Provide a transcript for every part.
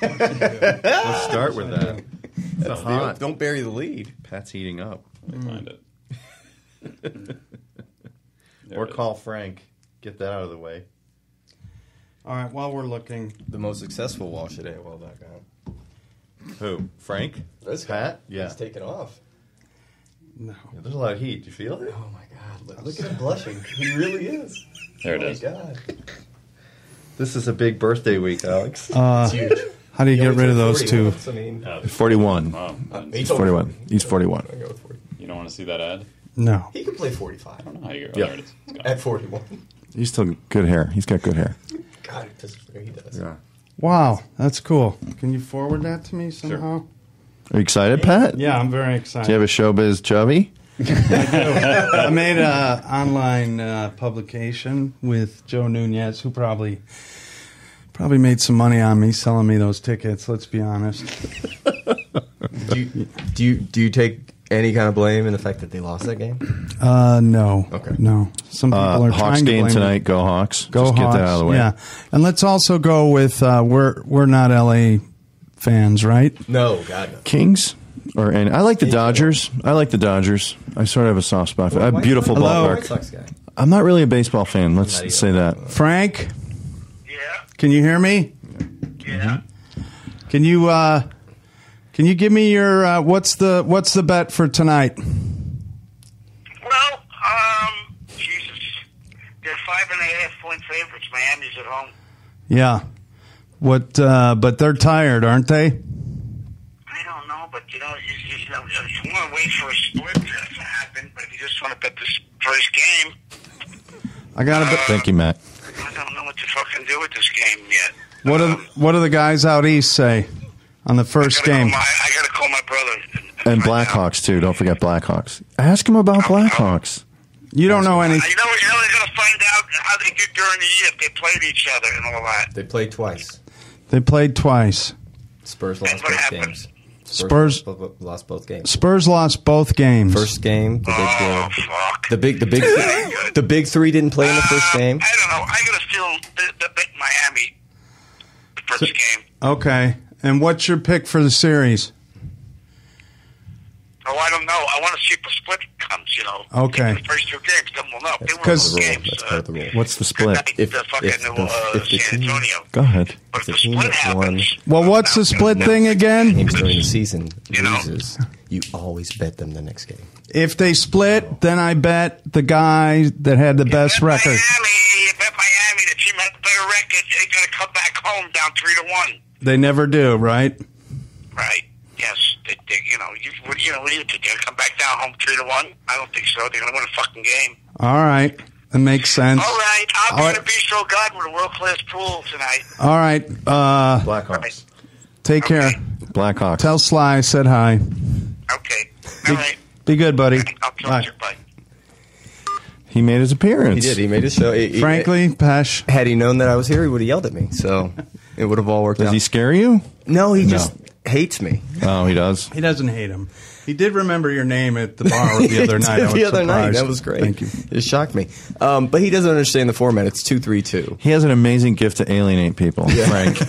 Let's start with that. That's the- hot. don't bury the lead. Pat's heating up. Let me find it. There or it is. call Frank. Get that out of the way. All right, while we're looking, The most successful Walsh at AOL.com. Who? Frank? This Pat? Yeah. He's taking off. No. Yeah, There's a lot of heat. Do you feel it? Oh my God! Look, look at him blushing. He really is. There it oh is. my God! This is a big birthday week, Alex. Uh, It's huge. how do you He get rid of those 40 two? I mean, Uh, 41. wow. uh, That's- he told me 41. He's 41. I go with 40. You don't want to see that ad? No. He can play 45 I don't know how you. Oh, Yeah. there it is. It's gone. at 41. He's still good hair. He's got good hair. God, it does. He does. Yeah. Wow, that's cool. Can you forward that to me somehow? Are you excited, Pat? Yeah, I'm very excited. Do you have a showbiz chubby? I made an online uh, publication with Joe Nunez, who probably probably made some money on me selling me those tickets. Let's be honest. Do you, do you do you take any kind of blame in the fact that they lost that game? Uh, no, Okay. no. Some people Uh, are Hawks trying to game blame tonight. Go Hawks. Go Just Hawks. get that out of the way. Yeah, and let's also go with uh, we're we're not LA fans, right? No, God no. Kings? Or and I like the Dodgers. I like the Dodgers. I sort of have a soft spot for. I have a beautiful Hello? White ballpark. Sox guy. I'm not really a baseball fan. Let's say that. Frank, Yeah, can you hear me? yeah. Can you uh, can you give me your uh, what's the what's the bet for tonight? Well, um, Jesus, they're five and a half point favorites. Miami's at home. Yeah, what? Uh, but they're tired, aren't they? I don't know, but you know, you, you, you know, you want to wait for a split, that's to happen. But if you just want to bet this first game, I got a bet. Thank you, Matt. I don't know what to fucking do with this game yet. What do what do the guys out east say on the first gotta game? My, I got to call my brother. And find out. Blackhawks too. Don't forget Blackhawks. Ask him about Blackhawks. You don't know Uh, any. You know, you know, they're gonna find out how they did during the year if they played each other and all that. They played twice. They played twice. Spurs lost both games. Spurs- lo- lo- lost both games. Spurs lost both games. First game, the big Oh three. fuck! The big, the big, the big three didn't play in the first Um, game. I don't know. I got to feel the, the bit Miami. The first game. Okay. And what's your pick for the series? Oh, I don't know. I want to see if the split comes. You know. Okay. The first two games, then we'll know. They were Because- both Rule. games. That's uh, part of the rule. What's the split? If- the fucking if the- uh, if the San team- Antonio. Go ahead. But if the the team split that won- Well, what's the split thing again? Games during the season You know. loses. You always bet them the next game. If they split, then I bet the guy that had the best bet record. Miami, you bet Miami. The team has a better record. They're going to come back home down three to one. They never do, right? Right. Yes. They, they, you know, you, what- you know, what do you think? They're going to come back down home three to one? I don't think so. They're going to win a fucking game. All right. That makes sense. All right. I'll All be right. in the Bistro Garden with a world class pool tonight. All right. Uh, Blackhawks. take care. Blackhawks. Tell Sly I said hi. Okay. All right. Be good, buddy. I'll talk Bye. to you. Bye. he made his appearance. He did. He made his show. He- he- Frankly, Pesh. had he known that I was here, he would have yelled at me. So it would have all worked Does out. he scare you? no, he No. just hates me. Oh, he does. He doesn't hate him. He did remember your name at the bar the other night. I the other night, that was great. Thank you. It shocked me. Um, but he doesn't understand the format. It's two three two. He has an amazing gift to alienate people, Frank.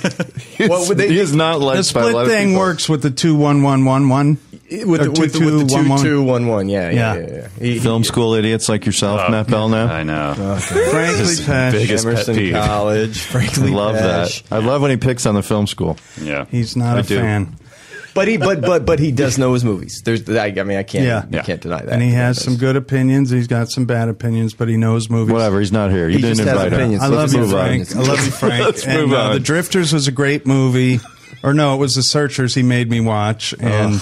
Well, would they- he is not liked The by a lot split of thing works with the two one one one one. With Or the, with, the, with the two, 2-2-1-1. two, one, one. Yeah, yeah, Yeah. yeah. yeah. He, Film school idiots like yourself, Matt Bell. Now I know. Frankly, His Pesh. biggest pet Emerson peeve. College, I frankly, love Pesh. that. I love when he picks on the film school. Yeah. He's not I a do. fan. But he, but but but he does know his movies. There's, I, I mean, I can't, Yeah. you Yeah. can't deny that. And he has some good opinions. He's got some bad opinions, but he knows movies. Whatever. He's not here. You He didn't just invite him. I love you. Frank. I love you, Frank. Let's and move uh, on. The Drifters was a great movie. Or no, it was The Searchers he made me watch. And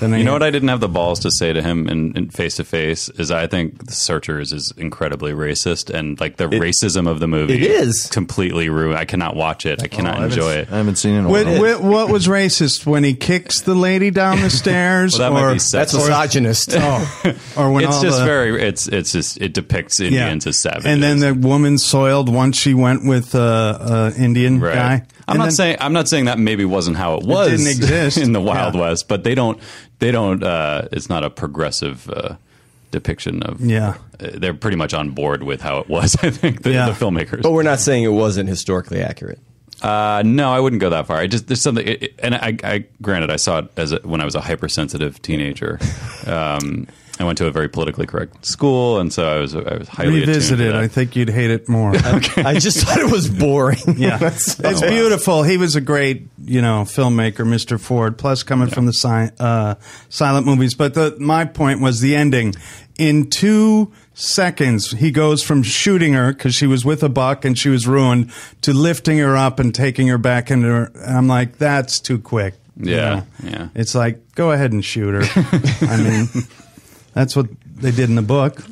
then You know what I didn't have the balls to say to him in face to face is I think The Searchers is incredibly racist and like the racism of the movie it is. completely ruined. I cannot watch it. I cannot I enjoy it. I haven't seen it in a What, while. what, what was racist when he kicks the lady down the stairs, Well, that might or be That's misogynist. oh, or when it's all just the, very it's it's just it depicts Indians as savages. And then the woman soiled once she went with uh, uh, Indian Right. guy. I'm And not then- saying I'm not saying that maybe wasn't how it was didn't exist. in the Wild Yeah. West, but they don't they don't. Uh, it's not a progressive uh, depiction of. Yeah. Uh, they're pretty much on board with how it was. I think the, Yeah. the filmmakers. But we're not saying it wasn't historically accurate. Uh, no, I wouldn't go that far. I just there's something, it, it- and I, I granted I saw it as a, when I was a hypersensitive teenager. Um, I went to a very politically correct school, and so I was I was highly Revisit attuned to it. that. I think you'd hate it more. I just thought it was boring. Yeah, That's- it's beautiful. He was a great, you know, filmmaker, Mr. Ford. Plus, coming from the si- uh, silent movies. But the, my point was the ending. In two seconds, he goes from shooting her because she was with a buck and she was ruined to lifting her up and taking her back into her. And I'm like, that's too quick. you Yeah, know? yeah. It's like, go ahead and shoot her. I mean, that's what they did in the book.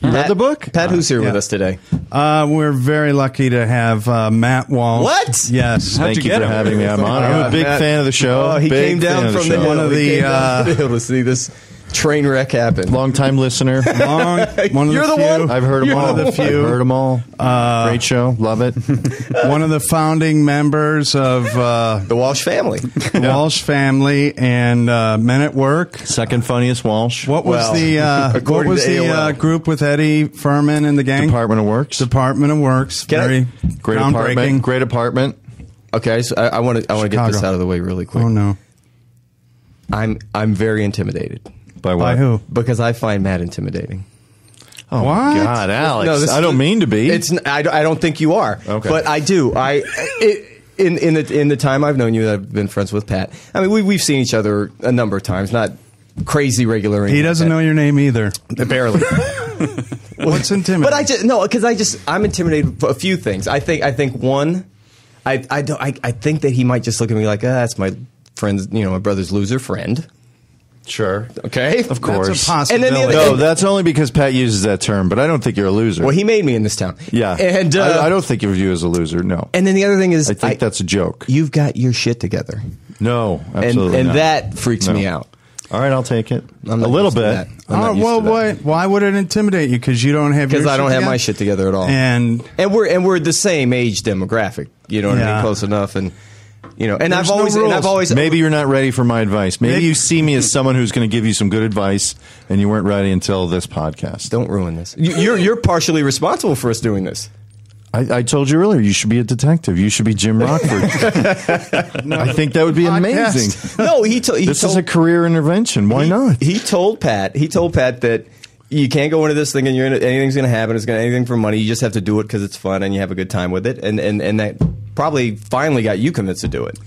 You read the book? Pat, who's here with yeah. us today? Uh, we're very lucky to have uh, Matt Walsh. What? Yes. How'd Thank you you, get for him? having me. I'm honored. I'm a big Matt- fan of the show. Oh, he Big came down fan of from the the, show. One of he the, came down uh, from the hill to see this train wreck happened. Long time listener. Long, one of You're the, the few, one? I've heard them One all. of the few. I've heard them all. Great show. Love it. one of the founding members of uh, the Walsh family. the Walsh family and uh, Men at Work. Second funniest Walsh. What was Well, the uh, what was the uh, group with Eddie Furman and the gang? Department of Works. Department of Works. Can I- Very Great groundbreaking. apartment. Great apartment. Okay, so I want to I want to get this out of the way really quick. Oh no! I'm I'm very intimidated By what? By who? because I find Matt intimidating. Oh What? God, Alex! No, this- I don't mean to be. It's n- I, don't- I don't think you are. Okay. but I do. I it, in in the in the time I've known you, that I've been friends with Pat. I mean, we we've seen each other a number of times, not crazy regular. He doesn't that. know your name either. barely. What's intimidating? But I just no, because I just I'm intimidated for a few things. I think I think one, I I don't I, I think that he might just look at me like, ah, that's my friend's, you know, my brother's loser friend. Sure. Okay, Of course. That's a And then the other- No, that's only because Pat uses that term, but I don't think you're a loser. Well, he made me in this town. yeah, and uh, I, I don't think of you as a loser. No, And then the other thing is, I think that's a joke. you've got your shit together, No, and absolutely and not. that freaks No. me out. All right, I'll take it. I'm a little bit. I'm Oh well, to why why would it intimidate you? Because you don't have because I don't shit have my shit together at all. And and we're and we're the same age demographic. You know what I mean? Close enough, and you know, and There's I've no always and. I've always Maybe you're not ready for my advice. Maybe Maybe- you see me as someone who's going to give you some good advice, and you weren't ready until this podcast. don't ruin this. You- You're you're partially responsible for us doing this. I, I told you earlier, you should be a detective. You should be Jim Rockford. I think that would be Podcast. amazing. No, he, to, he This told is a career intervention. Why he, not? He told Pat. He told Pat that you can't go into this thing and you're in it, anything's going to happen. It's going to anything for money. You just have to do it because it's fun and you have a good time with it. And and and that probably finally got you convinced to do it.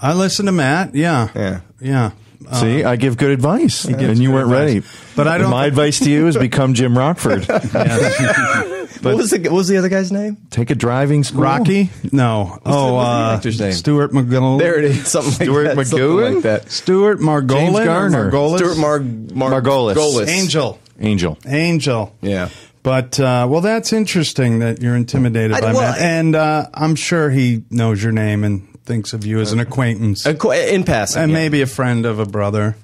I listen to Matt. Yeah, Yeah. yeah. Uh, See, I give good advice, and you weren't advice. ready. But I don't My advice to you is become Jim Rockford. what was the what was the other guy's name? Take a driving school. Rocky? No. oh, the uh, actor's name? Stuart McGill. There it is. Something like that. something McGowan? like that. Stuart Margolin. James Garner. Margolis? Stuart Mar, Mar Margolis. Margolis. Angel. Angel. Angel. Yeah. But uh, well, that's interesting that you're intimidated I- by well, Matt, and uh, I'm sure he knows your name and thinks of you as an acquaintance Uh, In passing. and yeah. maybe a friend of a brother.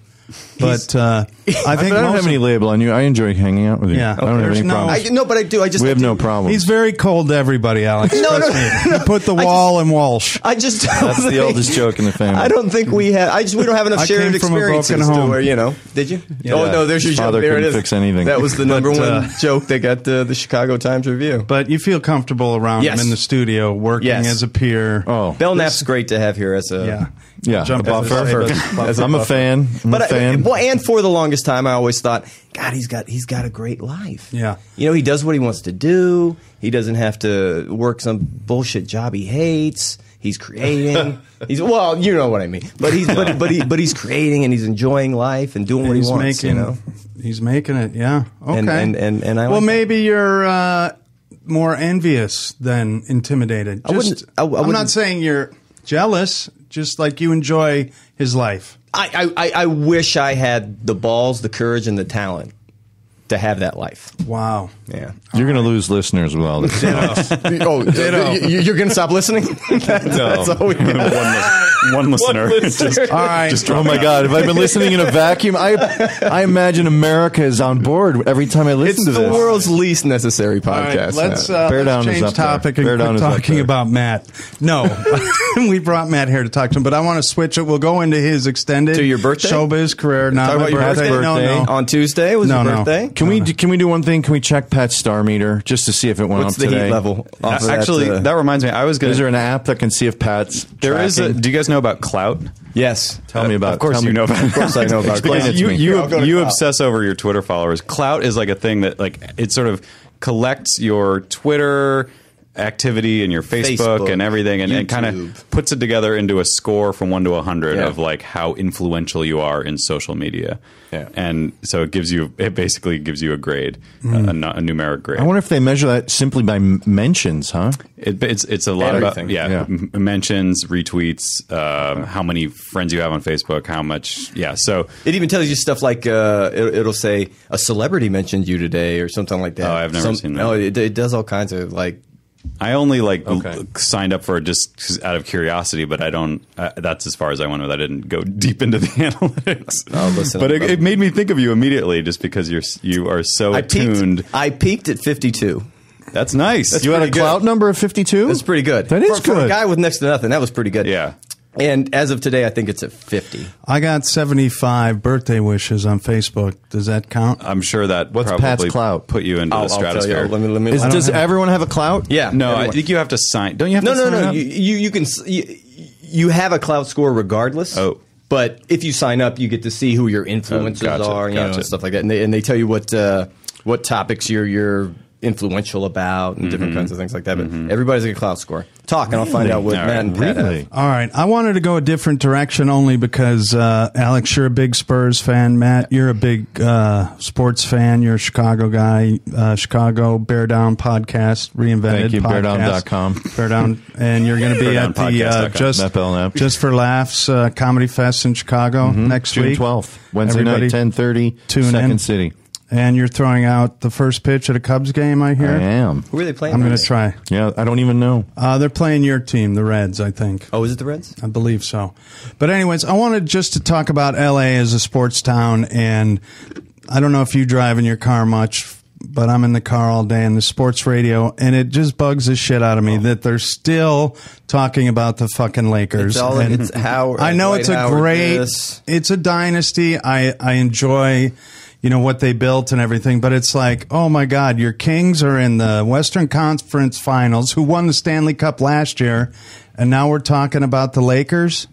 But uh, I think I, don't most have any label on you. I enjoy hanging out with you. Yeah. I don't have There's any no- problems. I, no, but I do. I just we have no do- problem. He's very cold to everybody, Alex. No, Trust no, me. You put the wall in Walsh. I just That's the oldest joke in the family. I don't think we have. I just we don't have enough I shared came from a broken experiences to home. where you know. Did you? Yeah. Oh no, there's your His joke. There it couldn't is. fix anything. That was the number But, one uh, joke that got the, the Chicago Times review. But you feel comfortable around Yes. him in the studio, working Yes. as a peer. Oh, Belknap's great to have here as a yeah. yeah. Jump a in the buffer. buffer. As I'm a fan. I'm But a I, fan. Well, and for the longest time, I always thought, God, he's got he's got a great life. Yeah. you know, he does what he wants to do. He doesn't have to work some bullshit job he hates. He's creating. he's well, you know what I mean. But he's but but he but he's creating and he's enjoying life and doing what he's he wants. making you know, he's making it yeah okay And- and- and- and I well like that. maybe you're uh, more envious than intimidated I wouldn't, I, I am not saying you're jealous just like you enjoy his life I, I I- I wish I had the balls, the courage, and the talent to have that life. wow Yeah. You're going to lose listeners with all this. oh, you, you're going to stop listening? that's, that's all we got. one listener. Just- All right. just Oh my. God! Have I've been listening in a vacuum? I I imagine America is on board every time I listen It's to the this. world's least necessary All right, podcast. let's, uh, Bear let's Down is change up there. topic and Bear Down quit is talking about Matt. No, we brought Matt here to talk to him, but I want to switch it. We'll go into his extended To your birthday? showbiz career. Not Talk my about your birthday. birthday? No, no. on Tuesday was No, your no. birthday. Can we do- can we do one thing? Can we check Pat's star meter just to see if it went What's up the today? heat level? off of that, Actually, uh, that reminds me. I was going to. Is there an app that can see if Pat's There is. A, do you guys know about Klout? yes. Tell me uh, about. Of course, tell you me- know about. Of course, I know about. Explain Klout. it to you me. you, I'll go to you obsess over your Twitter followers. Klout is like a thing that like it sort of collects your Twitter activity and your Facebook, Facebook, and everything, and, and kind of puts it together into a score from one to a hundred Yeah. of like how influential you are in social media. Yeah. and so it gives you it basically gives you a grade, Hmm. a, a, numeric grade. I wonder if they measure that simply by m- mentions, huh? It, it's it's a lot Everything. about yeah, Yeah. m- mentions, retweets, um, how many friends you have on Facebook, how much yeah. So It even tells you stuff like uh, it, it'll say a celebrity mentioned you today or something like that. Oh, I've never seen that. No, it, it does all kinds of like. I only like Okay. l- signed up for it just 'cause- out of curiosity, but I don't. Uh, that's as far as I went with. I didn't go deep into the analytics. Oh, listen, but it, it made me think of you immediately, just because you're you are so I attuned. peaked. I peaked at fifty-two. That's nice. You had a pretty good. clout number of fifty-two. That's pretty good. That is for, For a good. guy with next to nothing, that was pretty good. Yeah. And as of today, I think it's at fifty. I got 75 birthday wishes on Facebook. Does that count? I'm sure that What's probably Pat's clout? put you into I'll, the I'll tell you. stratosphere. Let me. Let me. Is, does have- everyone have a clout? yeah. no, I think you have to sign. Don't you have No, to no, sign no. up? You, you you can you, you have a clout score regardless. Oh. but if you sign up, you get to see who your influences gotcha, are, you know, gotcha. and stuff like that, and they, and they tell you what uh, what topics you're you're influential about and Mm-hmm. different kinds of things like that. But everybody's got a cloud score. Talk, and I'll find out what All Matt and Pat Really? have. All right. I wanted to go a different direction only because, uh, Alex, you're a big Spurs fan. Matt, you're a big uh, sports fan. You're a Chicago guy. Uh, Chicago Bear Down podcast, reinvented. Thank you, podcast. beardown.com. Bear Down. And you're going to be at the uh, just, just for Laughs uh, Comedy Fest in Chicago next June week. twelfth, Wednesday Everybody night, ten thirty. tune Second in. City. And you're throwing out the first pitch at a Cubs game, I hear. I am. Who are they playing? I'm going to try. Yeah, I don't even know. Uh, they're playing your team, the Reds, I think. Oh, is it the Reds? I believe so. But anyways, I wanted just to talk about LA as a sports town and I don't know if you drive in your car much, but I'm in the car all day and the sports radio and it just bugs the shit out of me that they're still talking about the fucking Lakers. It's all- And it's Howard- I know Dwight it's a Howard great this. it's a dynasty. I I enjoy you know what they built and everything, but it's like, oh my God, your Kings are in the Western Conference Finals, who won the Stanley Cup last year, and now we're talking about the Lakers.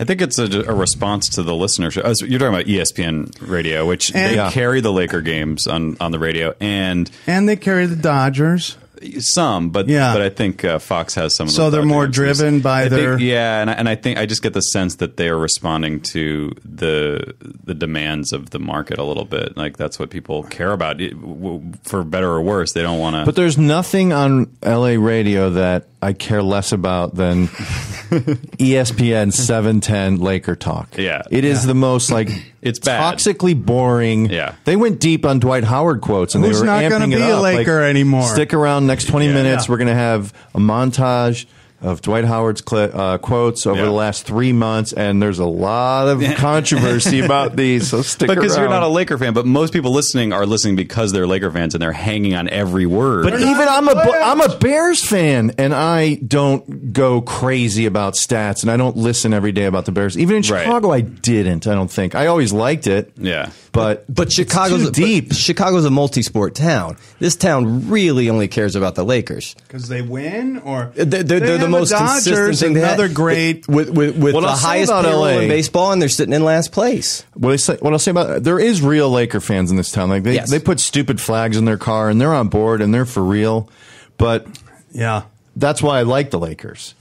I think it's a, a response to the listenership. Oh, As you're talking about ESPN radio, which And- they Yeah. carry the Laker games on, on the radio, and And they carry the Dodgers. Some, but Yeah. but I think uh, Fox has some. of So they're more games. driven by I think- their- yeah, and I, and I think I just get the sense that they are responding to the the demands of the market a little bit. Like that's what people care about, It- w- w- for better or worse. They don't want to. But there's nothing on LA radio that I care less about than E ESPN 710 Laker talk. Yeah. It is the most like It's bad. toxically boring. Yeah. They went deep on Dwight Howard quotes and Who's they were not gonna be a Laker like, anymore? Stick around next 20 Yeah. minutes. Yeah. We're going to have a montage of Dwight Howard's cli uh, quotes over Yeah. the last three months, and there's a lot of controversy about these. So stick because around. you're not a Laker fan, but most people listening are listening because they're Laker fans and they're hanging on every word. But even I'm a I'm a Bears fan, and I don't go crazy about stats, and I don't listen every day about the Bears. Even in Right. Chicago, I didn't. I don't think I always liked it. Yeah. But But Chicago's too deep. but Chicago's a multi-sport town. This town really only cares about the Lakers. Because they win, or They're, they're, They they're the have most Dodgers, consistent thing. They have. Another great. with with, with the highest payroll LA in baseball, and they're sitting in last place. what I say, what I'll say about there is real Laker fans in this town. Like they Yes. they put stupid flags in their car, and they're on board, and they're for real. But yeah, that's why I like the Lakers.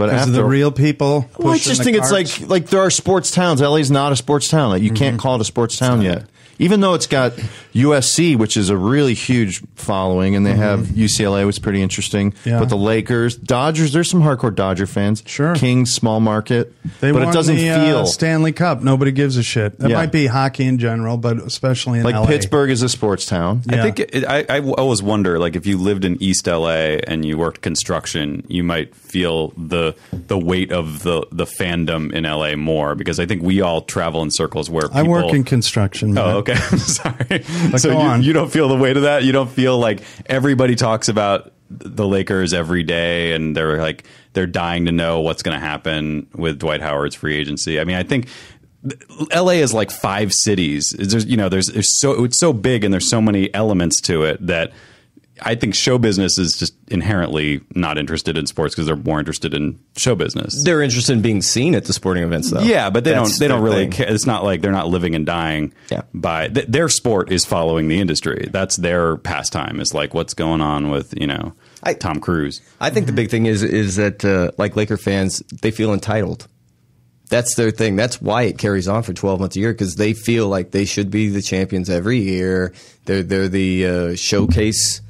But after the real people. Well, I just think it's carts. like like there are sports towns. LA's not a sports town. Like you can't mm-hmm. call it a sports town yet. Even though it's got USC, which is a really huge following, and they have UCLA, which is pretty interesting. Mm-hmm. Yeah. But the Lakers, Dodgers, there's some hardcore Dodger fans. Sure. Kings, small market, They but won it doesn't the, uh, feel Stanley Cup. Nobody gives a shit. That Yeah. might be hockey in general, but especially in like LA. Pittsburgh is a sports town. Yeah. I think it, I, I always wonder, like, if you lived in East LA and you worked construction, you might feel the the weight of the the fandom in LA more because I think we all travel in circles where people, I work in construction. Matt. Oh, okay. I'm sorry. so you, you don't feel the weight of that. You don't feel like everybody talks about the Lakers every day, and they're like they're dying to know what's going to happen with Dwight Howard's free agency. I mean, I think. LA is like five cities. There's, you know, there's, there's so it's so big and there's so many elements to it that I think show business is just inherently not interested in sports because they're more interested in show business. They're interested in being seen at the sporting events, though. Yeah, but they That's don't. They don't really. thing. Care. It's not like they're not living and dying. Yeah. By th- their sport is following the industry. That's their pastime. Is like what's going on with you know I- Tom Cruise. I think the big thing is is that uh, like Laker fans, they feel entitled. That's their thing. That's why it carries on for 12 months a year because they feel like they should be the champions every year. They're they're the uh, showcase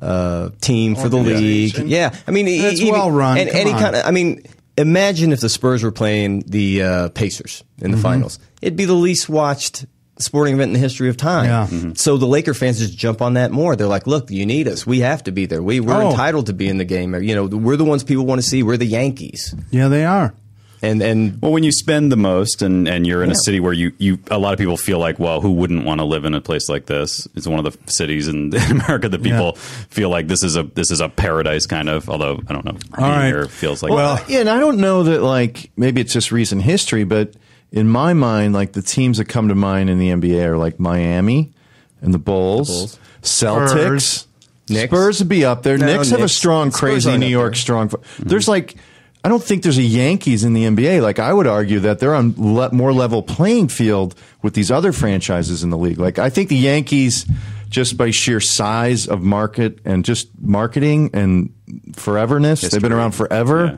uh, team for the league. Yeah, I mean, That's even- well run. And Come any on. kind of, I mean, imagine if the Spurs were playing the uh, Pacers in the Mm-hmm. finals. It'd be the least watched sporting event in the history of time. Yeah. Mm-hmm. So the Laker fans just jump on that more. They're like, "Look, you need us. We have to be there. We we're Oh. entitled to be in the game. You know, we're the ones people want to see. We're the Yankees." Yeah, they are. And and Well, when you spend the most and, and you're in Yeah. a city where you, you a lot of people feel like, well, who wouldn't want to live in a place like this? It's one of the cities in, in America that people feel like this is a this is a paradise kind of. Although I don't know, being right. here feels like Well, yeah, and I don't know that like maybe it's just recent history, but in my mind, like the teams that come to mind in the NBA are like Miami and the Bulls, Bulls. Celtics. Spurs. Knicks. Spurs would be up there. No, Knicks have a strong, Spurs crazy New York there. strong. There's mm-hmm. like, I don't think there's a Yankees in the NBA. Like I would argue that they're on le- more level playing field with these other franchises in the league. Like I think the Yankees, just by sheer size of market and just marketing and foreverness, they've been around forever. Yeah.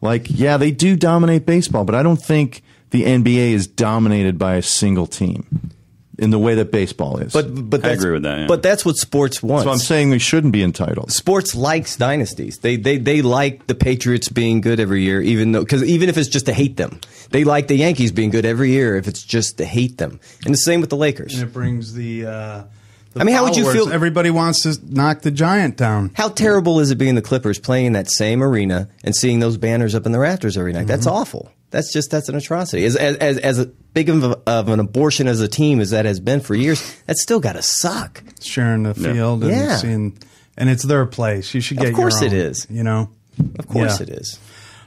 Like yeah, they do dominate baseball, but I don't think the NBA is dominated by a single team in the way that baseball is. but but I agree with that, yeah. But that's what sports wants. so I'm saying they shouldn't be entitled. sports likes dynasties. They they they like the Patriots being good every year, even though because even if it's just to hate them, they like the Yankees being good every year if it's just to hate them. And the same with the Lakers. And it brings the. Uh, the I mean, how would you feel- Everybody wants to knock the giant down. How terrible is it being the Clippers playing in that same arena and seeing those banners up in the rafters every night? That's awful. That's just that's an atrocity. As as as, as big of, a, of an abortion as a team as that has been for years, that's still got to suck. sharing the field and Yeah. seeing, and it's their place. You should get. Of get. course your it own, is. You know. Of course Yeah. it is.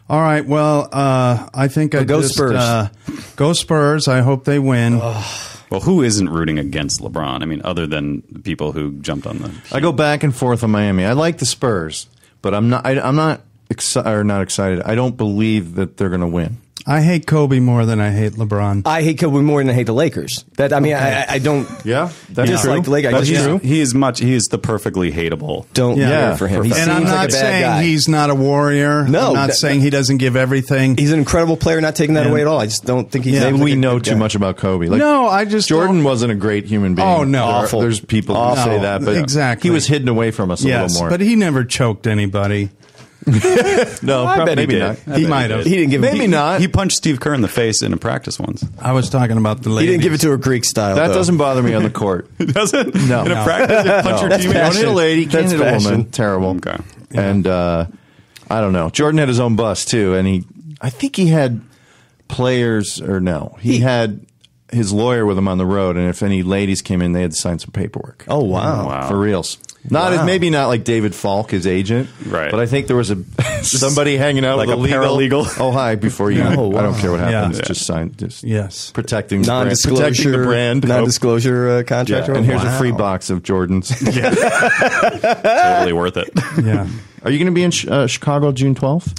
All right. Well, uh, I think I go just, Spurs. Uh, go Spurs. I hope they win. well, who isn't rooting against LeBron? I mean, other than the people who jumped on the. I go back and forth on Miami. I like the Spurs, but I'm not. I, I'm not excited or not excited. I don't believe that they're going to win. I hate Kobe more than I hate LeBron. I hate Kobe more than I hate the Lakers. That I mean, I, I- I don't. Yeah, that's dislike the Lakers. I But just he's, he is much. He is the perfectly hateable. don't Yeah. root for him. He and seems I'm like not a bad saying guy. he's not a warrior. No, I'm not that- saying he doesn't give everything. He's an incredible player. Not taking that And- away at all. I just don't think he's. Yeah. seems Maybe like we a know too guy. much about Kobe. Like, No, I just Jordan don't- wasn't a great human being. Oh, no. There- Awful. There's people who Awful. say that, but Exactly. he was hidden away from us a yes, little more. but he never choked anybody. no, I prob- bet maybe not. He might have. He didn't give. Maybe he, not. He punched Steve Kerr in the face in a practice once. I was talking about the lady. He didn't give it to a Greek style. that though. doesn't bother me on the court. Does it? No. In a practice, you punch your That's teammate. Don't hit a lady, can't That's hit a woman. Terrible. Okay. And uh, I don't know. Jordan had his own bus too, and he, I think he had players or no, he, He- had his lawyer with him on the road, and if any ladies came in, they had to sign some paperwork. Oh wow. Wow. for reals. Not Wow. maybe not like David Falk, his agent, Right. But I think there was a somebody hanging out Like with a legal- paralegal? Oh hi, before you, Oh, I don't care what happens, Yeah. just sign, just Yes. protecting the brand, protecting Non-disclosure. the brand. Non-disclosure uh, contract. Yeah, and here's a free box of Jordans. Totally worth it. Yeah. Are you going to be in uh, Chicago June twelfth?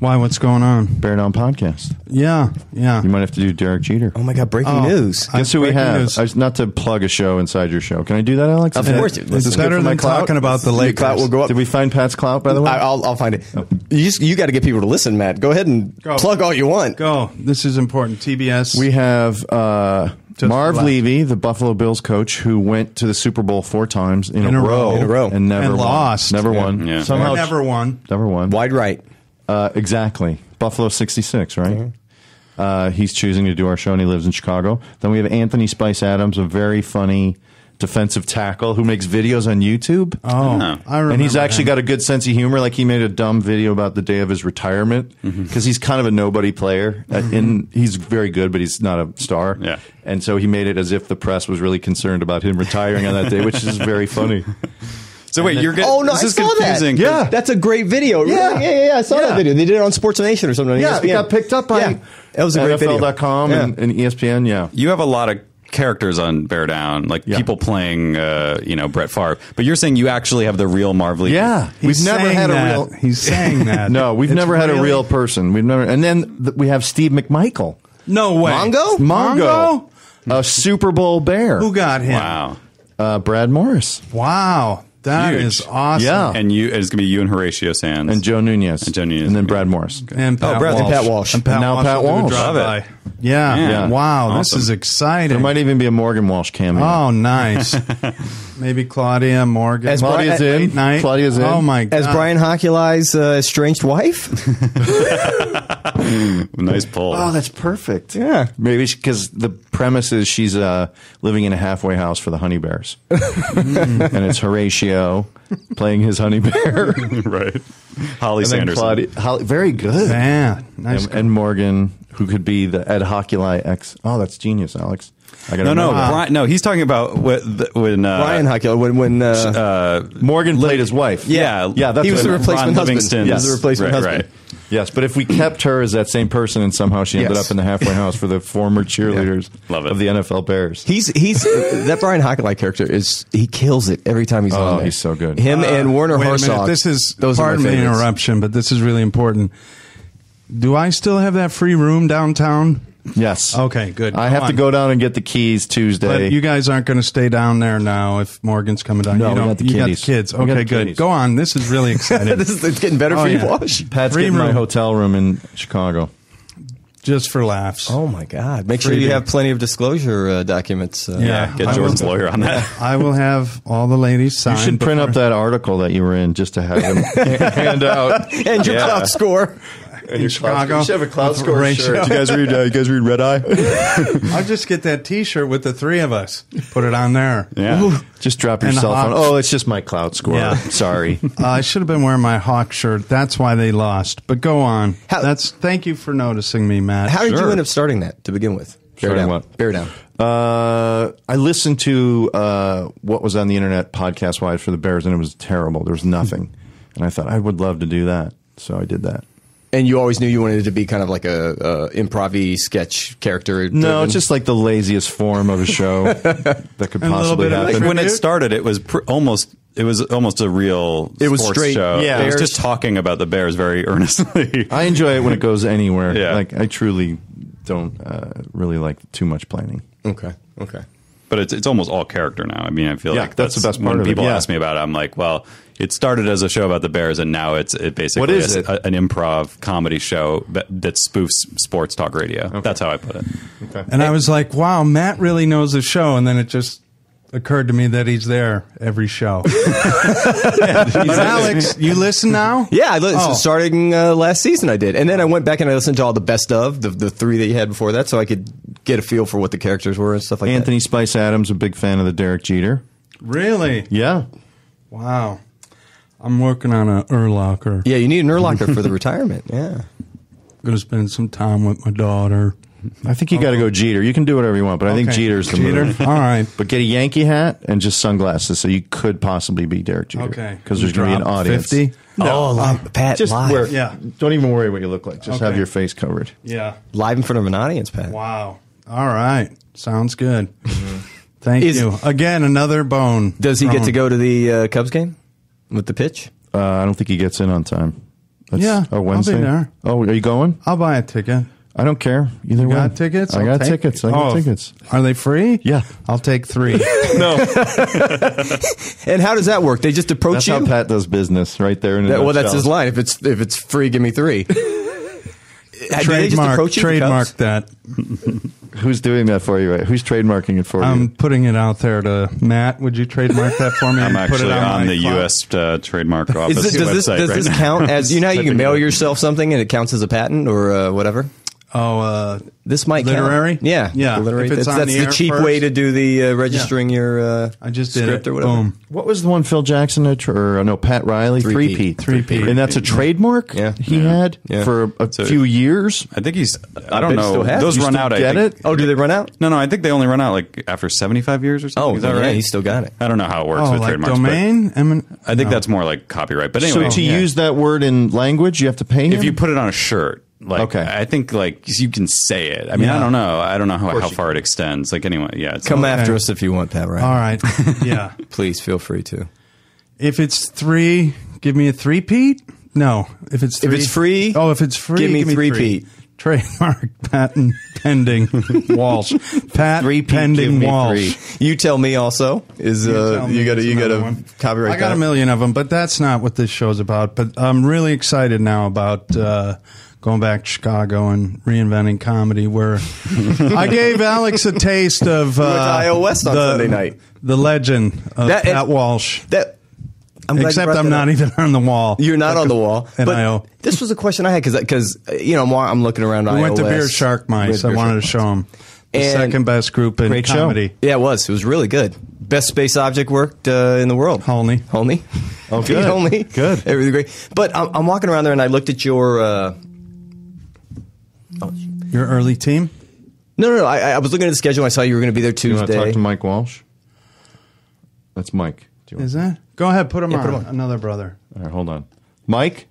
Why? What's going on? Bear Down podcast. Yeah. Yeah. You might have to do Derek Jeter. Oh my God! Breaking Oh. news. I- Guess who we breaking have? news. I was- not to plug a show inside your show. Can I do that, Alex? Of Is that- course. is It's this good better for my than clout? talking about the Your Lakers. clout will go up. Did we find Pat's clout, by the way? I, I'll, I'll find it. You just, you got to get people to listen, Matt. Go ahead and Go. plug all you want. Go. This is important. TBS. we have uh, Just Marv for laughs. Levy, the Buffalo Bills coach, who went to the Super Bowl four times in, In a row. In a row. and never And won. lost. Never Yeah. won. Yeah. Somehow never won. Never won. Wide right. Uh, exactly. Buffalo 66, right? Mm-hmm. Uh, he's choosing to do our show, and he lives in Chicago. Then we have Anthony Spice Adams, a very funny defensive tackle who makes videos on YouTube. Oh. I remember. and he's actually him. got a good sense of humor. Like he made a dumb video about the day of his retirement Mm-hmm. because he's kind of a nobody player. Uh, And he's very good, but he's not a star. Yeah. And so he made it as if the press was really concerned about him retiring on that day, which is very funny. So wait, you're getting Oh no, this I is saw confusing. that. Yeah. that's a great video. Yeah. yeah, yeah, yeah. I saw Yeah. that video. They did it on Sports Nation or something. On Yeah, it got picked up by Yeah. That was a great video. NFL.com Yeah. and, and ESPN. Yeah. You have a lot of characters on Bear Down, like Yeah. people playing, uh, you know, Brett Favre. But you're saying you actually have the real Marv Levy. Yeah. He's We've never saying had a real. He's saying that. No, we've It's never had a real person. We've never, and then th- we have Steve McMichael, No way. Mongo? Mongo, a Super Bowl bear. Who got him? Wow. Uh, Brad Morris Wow, that Huge. is awesome. Yeah. And you, it's gonna be you and Horatio Sanz and Joe Nunez, And Joe Nunez. and then Brad Morris. And oh, Pat Oh, Brad- Walsh. and Pat Walsh. And Pat And now Walsh Pat will do a Walsh. drive Love it. by. Yeah. Yeah. Wow, this is exciting. There might even be a Morgan Walsh cameo. oh, nice. Maybe Claudia Morgan. As Claudia's Bri- in. Night. Claudia's in. Oh my god. As Brian Hochuli's uh, estranged wife. nice pull. Oh, that's perfect. Yeah. Maybe because the premise is she's uh, living in a halfway house for the honey bears, and it's Horatio playing his honey bear, right. Holly and Sanderson. Claudia. Holly, very good. Yeah, nice. and, and Morgan, who could be the Ed Hochuli ex. Oh, that's genius, Alex. I got No, no, Brian, no. He's talking about what, when uh, Brian Hochuli when when uh, uh, Morgan played his wife. yeah, yeah, that's he was the replacement Ron husband. Livingston. He was the replacement Right, husband. right. Yes, but if we kept her as that same person and somehow she ended Yes. up in the halfway house for the former cheerleaders Love it. of the NFL Bears. He's he's that Brian Hochuli character is he kills it every time he's Oh, on there. he's so good. Him and Warner Uh, Wait a minute. This is those are pardon my me interruption, but this is really important. Do I still have that free room downtown? Yes. Okay, good. I Go have to go down and get the keys Tuesday. But you guys aren't going to stay down there now if Morgan's coming down. No, you we don't- got the you kiddies. kids. Okay, the good. kiddies. Go on. This is really exciting. this is it's getting better Oh, for you, yeah. Wash. Pat's Free getting my hotel room in Chicago. Just for laughs. Oh my God! Make sure you Freebie. have plenty of disclosure uh, documents. Uh, Yeah. Get I Jordan's will- lawyer on that. I will have all the ladies sign. You should print up that article that you were in just to have them hand out. and your Yeah. clout score. And your Chicago. You should have a cloud score Rachel. shirt. You guys read? Uh, you guys read Red Eye? I'll just get that T-shirt with the three of us. Put it on there. Yeah. Just drop your And cell phone. Hawks. Oh, it's just my cloud score. Yeah. Sorry. Uh, I should have been wearing my Hawk shirt. That's why they lost. But go on. How- That's thank you for noticing me, Matt. How did you end up starting that to begin with? Bear Starting down. what? Bear down. Uh, I listened to uh, what was on the internet podcast wise for the Bears, and it was terrible. There was nothing, and I thought I would love to do that, so I did that. And you always knew you wanted it to be kind of like a, a improv sketch character. No, it's just like the laziest form of a show that could And a little possibly happen. Like when it started, it was pr- almost it was almost a real It was straight show. Yeah. it was just talking about the Bears very earnestly. I enjoy it when it goes anywhere. Yeah. Like I truly don't uh, really like too much planning. okay. Okay. But it's it's almost all character now. I mean, I feel Yeah, like that's the best part when of it, people yeah. ask me about it. I'm like, well, it started as a show about the Bears, and now it's it basically What is a- it? a- an improv comedy show that, that spoofs sports talk radio. That's how I put it. And I was like, wow, Matt really knows the show. And then it just occurred to me that he's there every show. But Alex, you listen now? Yeah, I li- Oh. starting uh, last season I did, and then I went back and I listened to all the best of the the three that you had before that, so I could get a feel for what the characters were and stuff like that. Anthony Spice Adams, a big fan of the Derek Jeter. Really? Yeah. Wow. I'm working on a Urlacher. that. Yeah, you need an Urlacher for the retirement. Yeah, Going to spend some time with my daughter. I think you got to go Jeter. You can do whatever you want, but I think Okay. Jeter's the Jeter? move. All right. But get a Yankee hat and just sunglasses, so you could possibly be Derek Jeter. Okay. because there's going to be an Drop audience. 50? Oh, live, Pat, Just live, wear. Yeah. Don't even worry what you look like. Just have Okay. your face covered. Yeah. live in front of an audience, Pat. Wow. All right. Sounds good. Thank Is- you. Again, another bone. Does he get thrown. to go to the uh, Cubs game with the pitch? Uh, I don't think he gets in on time. That's, Yeah, Oh, I'll be Wednesday. there. Oh, are you going? I'll buy a ticket. I don't care either You way. got tickets? I I'll got take- tickets. I got Oh, tickets. Are they free? Yeah. I'll take three. No, And how does that work? They just approach that's you. how Pat does business, right there. In a That- well, that's nutshell. his line. If it's if it's free, give me three. just trademark approach you, the trademark Cubs? that. Who's doing that for you? Right? Who's trademarking it for you? I'm you? putting it out there to Matt. Would you trademark that for me? I'm and put it actually on, my the phone? U.S. Uh, trademark office Is this, does this, website does right this now. count as you know how you can mail yourself something and it counts as a patent or uh, whatever? Oh, uh, This might count. Literary? Yeah, Yeah. the Literary. If it's that's on that's the the, air cheap first. way to do the uh, registering your uh, I just did script it. or whatever. Boom. What was the one Phil Jackson had or uh, no Pat Riley Three three Pete. Pete Three-Peat. and that's a trademark Yeah. he Yeah. had Yeah. for a So- few years. I think he's. I I don't bet know. still. Those You run still out. get I think. it? Oh, do they run out? No, no. I think they only run out like after 75 years or something. Oh, Is that yeah, right? he still got it. I don't know how it works Oh, with like trademarks. domain? I think that's more like copyright. But anyway, So to use that word in language, you have to pay him. if you put it on a shirt, like Okay. I think like you can say it. I mean, Yeah. I don't know. I don't know how, how you far it extends. Like anyway, yeah. It's Come Okay. after us if you want, that, Right? All right. Yeah. Please feel free to. if it's three, give me a three-peat. No, if it's If it's free, Oh, if it's free, give me three three. Pete. Trademark patent pending Walsh. Pat Three-Peat, give pending me Walsh. three. You tell me also is You uh, you got to it's you got a copyright I got that. a million of them, but that's not what this show's about. But I'm really excited now about uh, going back to Chicago and reinventing comedy. Where I gave Alex a taste of uh, went to IO West on the, Sunday night. The legend of That- Pat Walsh. That I'm Except I'm not up. even on the wall. You're not Like on the wall. but. This was a question I had because because you know I'm, I'm looking around. We went to. Beer Shark Mice. to I Beer wanted to show them the And- second best group in Great show. comedy. Yeah, it was. It was really good. Best space object worked uh, in the world. Holney. Holney. Oh, good. Holney. Good. Everything great. But I'm, I'm walking around there and I looked at your. Uh, Your early team. no, no, no. I, I was looking at the schedule. I saw you were going to be there Do you want to talk to Mike Walsh? That's Mike. Do you want- Is that? Go ahead. Put him, Yeah, on. put 'em on. Another brother. All right, hold on. Mike?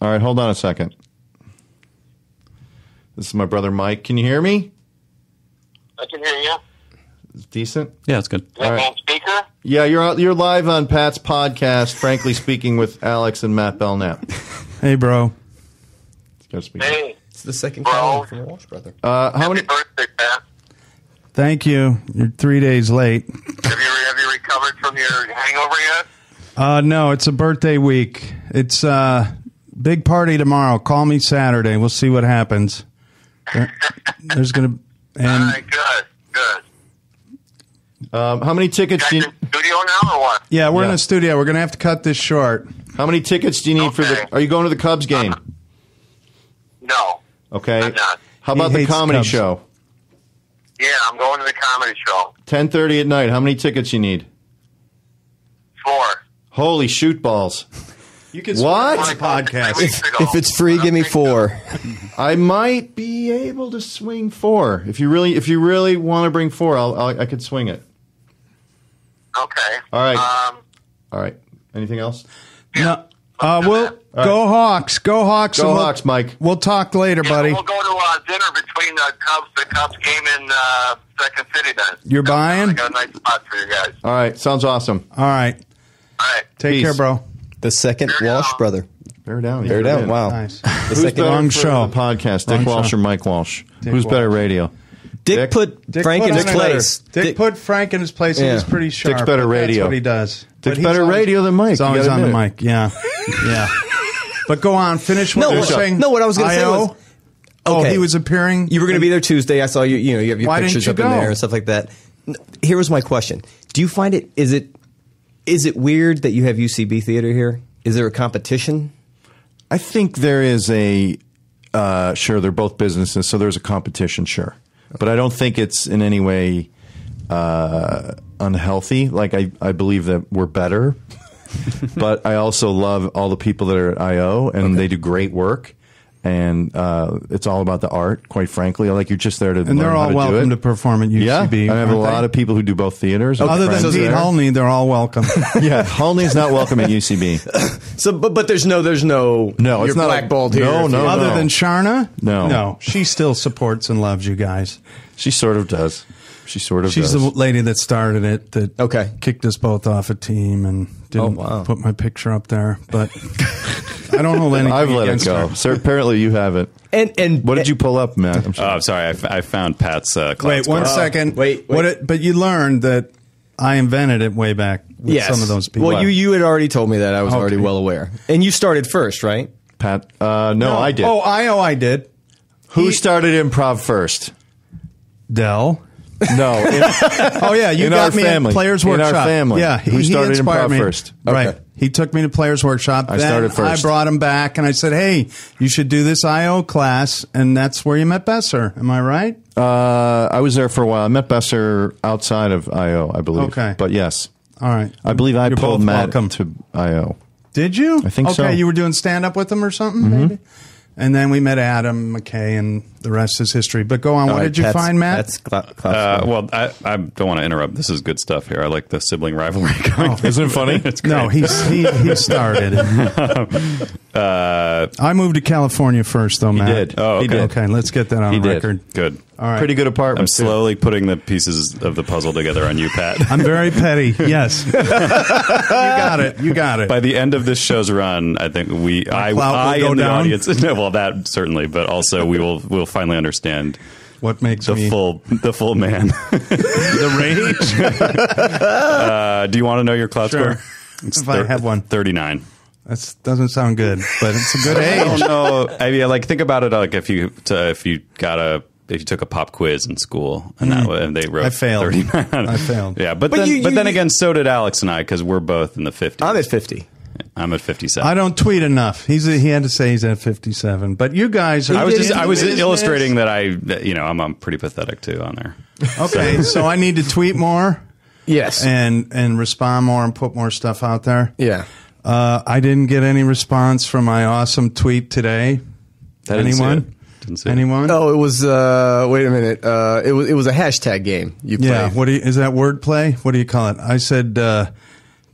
All right, hold on a second. This is my brother Mike. Can you hear me? I can hear you. It's decent. yeah, it's good. Is that All right. on speaker? Yeah, you're out- you're live on Pat's podcast. Frankly speaking, with Alex and Matt Belknap. Hey, bro. Gotta. Hey, It's the second Bro. column from the Walsh brother. Uh, how many? happy birthday, Pat. Thank you. You're three days late. Have you have you recovered from your hangover yet? Uh, no, it's a birthday week. It's uh, big party tomorrow. Call me Saturday. We'll see what happens. There- there's gonna All and right, good, good. Um, how many tickets do you? your studio now or what? yeah, we're in Yeah. the studio. We're gonna have to cut this short. How many tickets do you need for the? Are you going to the Cubs game? No. Okay. I'm not. How He about the hates comedy Cubs. show? Yeah, I'm going to the comedy show. Ten thirty at night. How many tickets you need? Four. Holy shoot balls! You can What? Like, podcast. three weeks ago. If it's free, give me four. I might be able to swing four. If you really, if you really want to bring four, I'll, I'll I could swing it. Okay. All right. Um, All right. Anything else? No, uh, we'll go Hawks. Go Hawks. Go we'll- Hawks, Mike. We'll talk later, yeah, buddy. we'll go to uh, dinner between the Cubs, the Cubs game in uh, Second City. Then You're buying? I got a nice spot for you guys. All right. Sounds awesome. All right. All right. Take Peace. care, bro. The second Bear Walsh down. brother. Bear down. Bear Yeah, down. man. Wow. Nice. The Who's second better Wrong for show. the podcast? Dick Wrong Walsh show. or Mike Walsh? Dick Who's better radio? Dick, Dick- put Dick Frank in his place. Dick, Dick- put Frank in his place. He Yeah. was pretty sharp. Dick's better but radio. That's what he does. But he's better always- radio than Mike, He's always on the admit mic. Yeah, yeah. But go on. Finish what No, you're what- saying. no, what I was gonna say IO? was- Oh, Okay. he was appearing. You were going to be there Tuesday. I saw you. You know, you have your Why pictures you up in there and stuff like that. Here was my question: Do you find it? Is it? Is it weird that you have UCB theater here? Is there a competition? I think there is a uh, sure. They're both businesses, so there's a competition, sure. But I don't think it's in any way uh, unhealthy. Like I, I believe that we're better, but I also love all the people that are at IO, and they do great work. And uh, it's all about the art, quite frankly. Like you're just there to and learn they're how all to welcome to perform at UCB. Yeah, I have a aren't lot of people who do both theaters. Other than friends Pete there. Holney, they're all welcome. Yeah, Holney's not welcome at UCB. So, but but there's no there's no No, you're it's not a- blackballed here. no, if no, Other no. than Charna, No. no, she still supports and loves you guys. She sort of does. She sort of She's does. the lady that started it. That Okay. kicked us both off a team and didn't Oh, wow. put my picture up there. But I don't hold anything I've let it go. her. So apparently you haven't. And and What did you pull up, Matt? I'm Oh, sorry. I'm sorry. I, f- I found Pat's uh, Wait one score. second. wait, wait. What it, but you learned that I invented it way back with Yes. some of those people. Well, you you had already told me that. I was Okay. already well aware. And you started first, right? Pat, uh, no, I did. Oh, IO, I did. Who he- started improv first? Dell. No, in- Oh yeah, you got our me family. at Players In our family. Yeah, Who he, started he inspired improv me. first? Right. He took me to Players Workshop. I Then started first. I brought him back and I said, "Hey, you should do this IO class," and that's where you met Besser. Am I right? uh, I was there for a while. I met Besser outside of IO, I believe. Okay. but yes, All right. I believe I You're pulled Matt welcome. to IO. Did you? I think okay, so. Mm-hmm. you were doing stand up with him or something, maybe. And then we met Adam McKay, and the rest is history. But go on. What All right, did you Pat's- find, Matt? Pat's cla- class Uh, well, I, I don't want to interrupt. This is good stuff here. I like the sibling rivalry going. Oh, Isn't it funny? it's great. no, he's, he he started. it. I moved to California first, though, Matt. did. Oh, He okay. did. Okay, let's get that on He did. record. good. All right. Pretty good apartment. I'm too. slowly putting the pieces of the puzzle together on you, Pat. I'm very petty. Yes, you got it. You got it. By the end of this show's run, I think we, I, clout I go and the down? audience, no, well, that certainly, but also we will, will finally understand what makes the me full, the full man. the rage? Uh, do you want to know your Klout Sure. score? It's If I have one. thirty-nine. That doesn't sound good, but it's a good age. I age. don't know. I mean, like think about it. Like if you to, if you got a if you took a pop quiz in school and that and they wrote Mm. I failed. 39. I failed. Yeah, but, But then you- but you- then again, so did Alex and I because we're both in the 50s. I'm at 50. I'm at 57. I don't tweet enough. He's a, he had to say he's at 57, but you guys. Are I was just I was business. illustrating that I that, you know I'm I'm pretty pathetic too on there. Okay, so I need to tweet more Yes. and and respond more and put more stuff out there. yeah. Uh, I didn't get any response from my awesome tweet today. I Anyone? it. Didn't see it. Anyone? Oh, it was. Uh, wait a minute. Uh, it was. It was a hashtag game. You played. Yeah. What do you, is that wordplay? What do you call it? I said uh,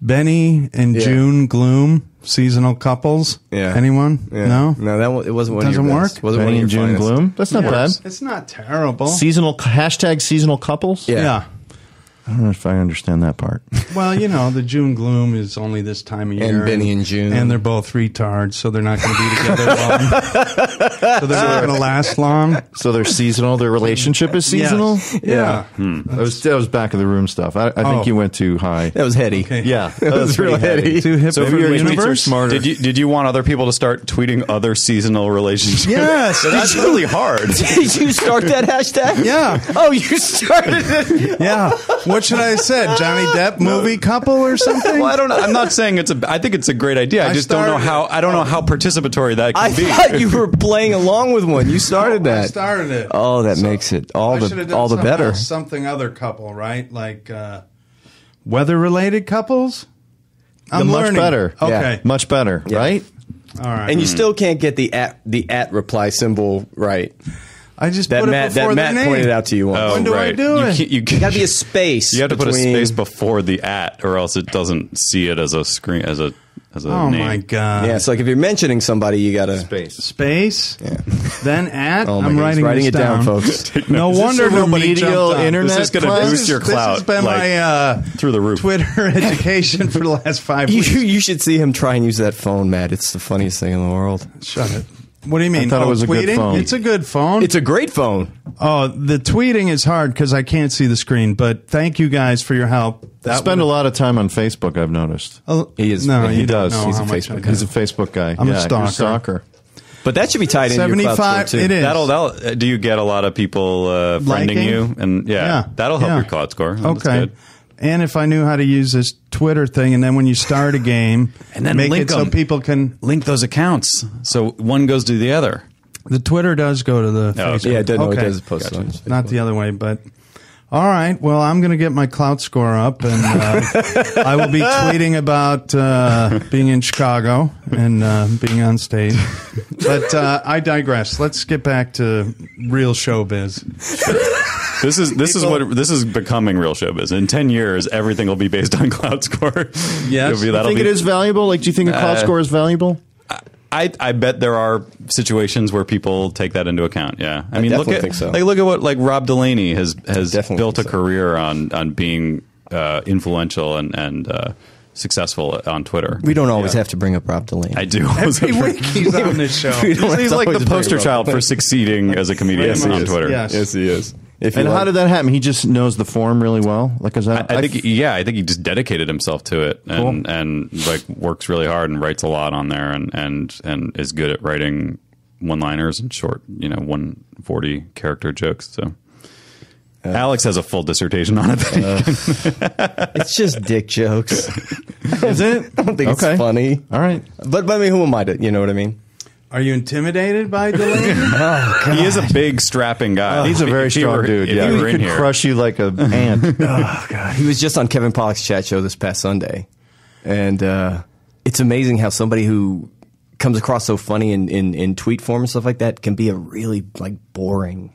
Benny and Yeah. June Gloom seasonal couples. Yeah. Anyone? Yeah. No. No, that one, it wasn't one. Doesn't of your work? Wasn't Benny one and of your June finest. Gloom. That's not bad. It's not terrible. Seasonal hashtag seasonal couples. Yeah. Yeah. I don't know if I understand that part. Well, you know, the June gloom is only this time of year. And. Benny and Joon. And they're both retards, so they're not going to be together long. so they're not going to last long. So they're seasonal. Their relationship is seasonal. Yes. Yeah. Hmm. That was that was back of the room stuff. I, I think Oh. you went too high. That was heady. Okay. Yeah, That was real heady. Too hip So for for your your tweets are universe? smarter. Did you did you want other people to start tweeting other seasonal relationships? Yes. that's really hard. Did you start that hashtag? Yeah. Oh, you started it. Yeah. What should I have said? Johnny Depp movie couple or something? Well, I don't know. I'm not saying it's a. I think it's a great idea. I, I just don't know how. I don't know how participatory that I can be. thought you were playing along with one. You started I that. started it. Oh, that makes it all I the done all the better. else, something other couple, right? Like uh, weather related couples? I'm much learning. better. Okay. Much better, Yeah. right? All right. And you still can't get the at the at reply symbol right. I just That put Matt it before that Matt name. pointed out to you once. Oh, When do I right. do you it? Can't, you You got to be a space. You have to put a space before the at, or else it doesn't see it as a screen as a as a Oh name. my god. Yeah, it's like if you're mentioning somebody, you got to. Space. Space. Then at. Oh I'm writing, writing this it down, folks. No Is this wonder a nobody remedial jumped on. internet This is gonna class? boost your This has clout, been like, my uh, through the roof. Twitter education for the last five You, you should see him try and use that phone, Matt. It's the funniest thing in the world. Shut it. What do you mean? I thought it oh, was a good tweeting? phone. It's a good phone. It's a great phone. oh, the tweeting is hard because I can't see the screen. But thank you guys for your help. I spend a lot of time on Facebook. I've noticed. Oh, He is- No, he does. He's a Facebook guy. do. He's a Facebook guy. I'm a yeah, stalker. You're a stalker. But that should be tied into your Klout 75 score too. it is. That'll that'll. uh, Do you get a lot of people uh, friending Liking? you? And yeah, Yeah, that'll help yeah. your Klout score. That's Okay. Good. And if I knew how to use this Twitter thing, and then when you start a game, And then make link it so 'em. people can. Link those accounts so one goes to the other. The Twitter does go to the Oh, Facebook. Yeah, it does. No, it does post on Facebook. Not the other way, but. All right. Well, I'm going to get my Klout score up, and uh, I will be tweeting about uh, being in Chicago and uh, being on stage. But uh, I digress. Let's get back to real showbiz. This is this is what this is becoming real showbiz. In ten years, everything will be based on Klout score. Yes. It'll be, You that'll think be, it is valuable? Like, do you think a Klout Uh, score is valuable? I, I bet there are situations where people take that into account. Yeah, I, mean, look at so. like look at what like Rob Delaney has has Definitely built a so. career on on being uh, influential and and uh, successful on Twitter. We don't always have to bring up Rob Delaney. I do. Every week he's on this show. We don't have He's like the poster child for succeeding as a comedian Yes, on. Twitter. Yes. Yes, he is. If you and how did that happen? He just knows the form really well. Like, is that? I think yeah, I think he just dedicated himself to it and and like works really hard and writes a lot on there and and and is good at writing one liners and short, you know, one forty character jokes. So Alex has a full dissertation on it. Uh, it's just dick jokes. is it? I don't think Okay. it's funny. All right. But, but I mean, who am I to? You know what I mean? Are you intimidated by Delaney? he is a big strapping guy. He's a very strong were- dude. Yeah, he he could here, crush you like a ant. He was just on Kevin Pollak's chat show this past Sunday, and uh, it's amazing how somebody who comes across so funny in, in, in tweet form and stuff like that can be a really like boring.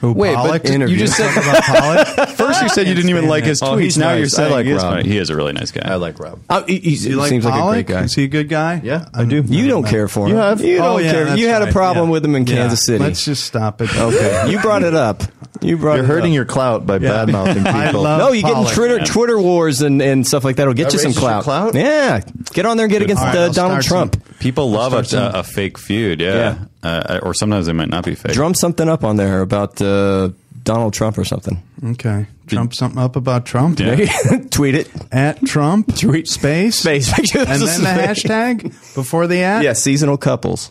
Who, Wait, but Pollak? you just said about Pollak? First, you said you didn't even like his Oh, tweets. he's now nice. you're saying I like he is Rob. funny. He is a really nice guy. I like Rob. Uh, he, he you like seems like a Pollak? great guy. Is he a good guy? Yeah, I do. You don't care for him. You have? You don't Oh, yeah, care. that's You had a problem with him in. Kansas City. Let's just stop it. okay, you brought it up. You brought You're hurting up. your clout by Yeah. bad mouthing people. No, you get in Twitter. Twitter wars and, and stuff like that. will get That you some raises your clout. clout? Yeah, get on there and get against All right, uh, I'll Donald start Trump. some- People love a, start some- a, fake feud, yeah, Uh, or sometimes they might not be fake. Drum something up on there about uh, Donald Trump or something. Okay. Trump something up about Trump. Yeah. Tweet it. At Trump. Tweet Space. Space. And then the hashtag before the at. Yeah, seasonal couples.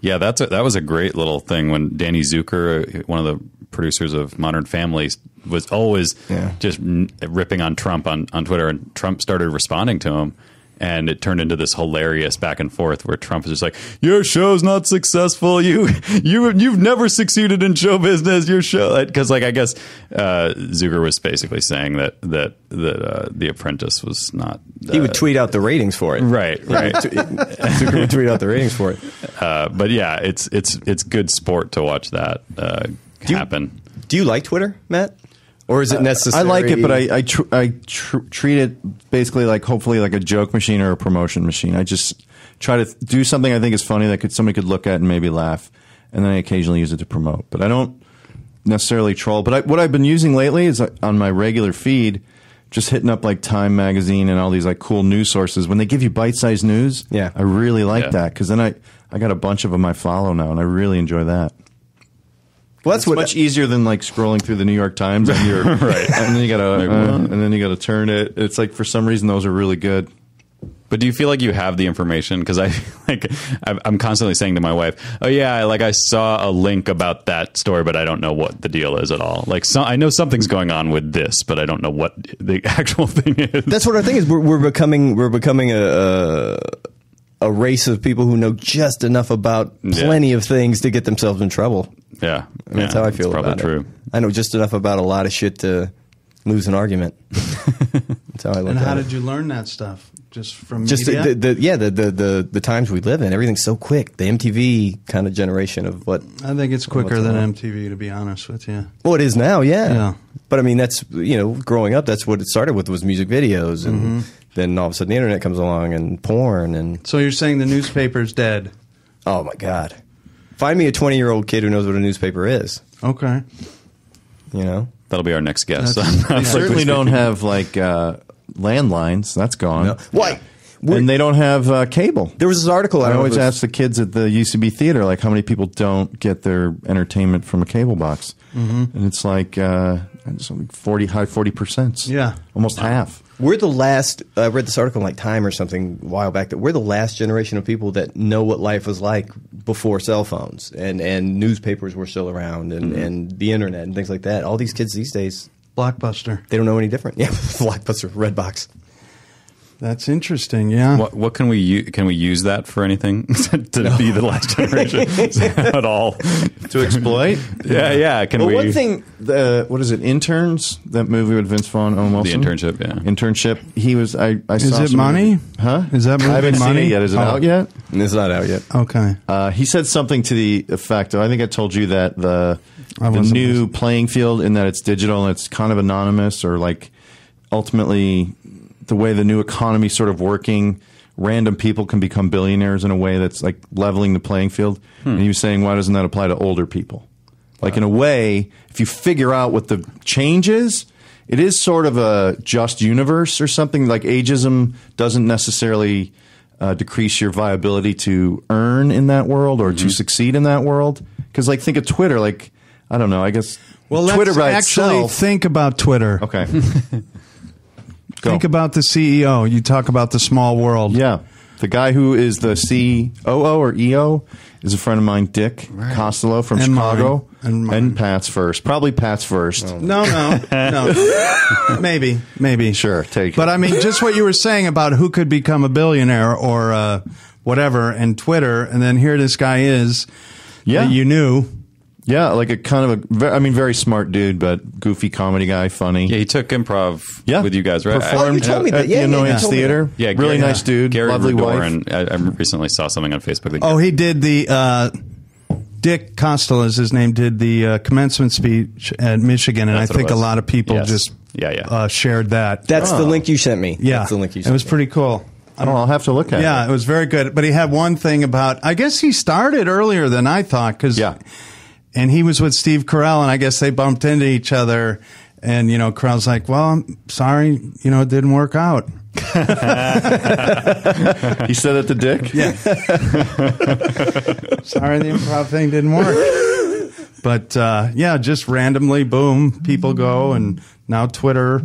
Yeah, that's a, that was a great little thing when Danny Zucker, uh, one of the producers of Modern Families, was always Yeah. just ripping on Trump on, on Twitter, and Trump started responding to him. And it turned into this hilarious back and forth where Trump is just like, "Your show's not successful. You you you've never succeeded in show business. Your show because like I guess uh, Zucker was basically saying that that that uh, The Apprentice was not. He uh, would tweet out the ratings for it. right right. Zucker would tweet out the ratings for it. Uh, but yeah, it's it's it's good sport to watch that you- happen. Do you like Twitter, Matt? Or is it necessary? I like it, but I I, tr- I tr- treat it basically like hopefully like a joke machine or a promotion machine. I just try to th- do something I think is funny that could somebody could look at and maybe laugh, and then I occasionally use it to promote. But I don't necessarily troll. But I, what I've been using lately is uh, on my regular feed, just hitting up like Time magazine and all these like cool news sources when they give you bite sized news. Yeah. I really like Yeah. that because then I I got a bunch of them I follow now, and I really enjoy that. Well, that's It's what much easier than like scrolling through the New York Times and you're Right. and then you gotta Like, uh, and then you gotta turn it. It's like for some reason those are really good. But do you feel like you have the information? Because I like I'm I'm constantly saying to my wife, "Oh yeah, like I saw a link about that story, but I don't know what the deal is at all. Like so, I know something's going on with this, but I don't know what the actual thing is." That's what our thing is. We're, we're becoming we're becoming a, a a race of people who know just enough about Yeah. plenty of things to get themselves in trouble. Yeah, I mean, that's how I feel It's probably about true. it. I know just enough about a lot of shit to lose an argument. that's how I look And at how it. did you learn that stuff? Just from just media? the, the, the yeah the, the the the times we live in everything's so quick the MTV kind of generation of what I think it's quicker than on? MTV, to be honest with you. well it is now yeah Yeah. but I mean that's you know growing up that's what it started with was music videos and Mm-hmm. then all of a sudden the internet comes along and porn and So you're saying the newspaper's dead? oh my god find me a 20 year old kid who knows what a newspaper is Okay. you know That'll be our next guest. That's- on- yeah. Certainly don't have like uh, landlines. That's gone. no. why And they don't have uh, cable. there was this article I don't always if it was- ask the kids at the UCB theater like how many people don't get their entertainment from a cable box, mm-hmm. and it's like uh, it's like forty high forty percent. Yeah. almost half. We're the last. I read this article in like Time or something a while back that we're the last generation of people that know what life was like before cell phones and, and newspapers were still around and, Mm-hmm. and the internet and things like that. All these kids these days, Blockbuster. they don't know any different. Yeah, Blockbuster, Redbox. That's interesting. Yeah. What, what can we u- can we use that for anything to be the last generation at all? To exploit. Yeah, yeah. Can Well, we? one thing, the what is it? Interns. That movie with Vince Vaughn, Owen Wilson. the internship, yeah. Internship. He was. I. I Is saw it some- money? Huh? Is that movie I haven't money? seen it yet. Is it Oh. out yet? It's not out yet. Okay. Uh, he said something to the effect. Of, I think I told you that the I the new playing field in that it's digital and it's kind of anonymous, or like ultimately the way the new economy sort of working. Random people can become billionaires in a way that's like leveling the playing field. And he was saying, why doesn't that apply to older people? Like in a way, if you figure out what the change is, it is sort of a just universe or something. Like ageism doesn't necessarily uh, decrease your viability to earn in that world or to succeed in that world. Because like think of Twitter, like I don't know, I guess Well, let's by actually itself. think about Twitter. okay. Go. Think about the CEO. You talk about the small world. Yeah. The guy who is the COO or EO is a friend of mine, Dick Costolo from And mine. Chicago. And mine. Pat's first. Probably Pat's first. No, no, no. maybe, maybe. Sure, take it. But I mean, just what you were saying about who could become a billionaire or uh, whatever, and Twitter, and then here this guy is. Yeah. that you knew. Yeah, like a kind of a, ve- I mean, very smart dude, but goofy comedy guy, funny. Yeah, he took improv Yeah. with you guys, right? Performed Oh, you told me at that. Yeah, the yeah, you Annoyance told me Theater. Yeah, really Gary- nice dude, Gary lovely Rudor, wife. I, I recently saw something on Facebook. That Oh, he did the. Uh, Dick Costolo is his name. Did the uh, commencement speech at Michigan, and That's I think a lot of people Yes. just Yeah, yeah. Uh, shared that. That's the link you sent me. yeah, That's the link you it was me. pretty cool. I don't know. I'll have to look at Yeah, it. Yeah, it was very good. But he had one thing about. I guess he started earlier than I thought because. Yeah. And he was with Steve Carell, and I guess they bumped into each other. And you know, Carell's like, "Well, I'm sorry, you know, it didn't work out." He said it to Dick. Yeah. sorry, the improv thing didn't work. But uh, yeah, just randomly, boom, people go, and now Twitter.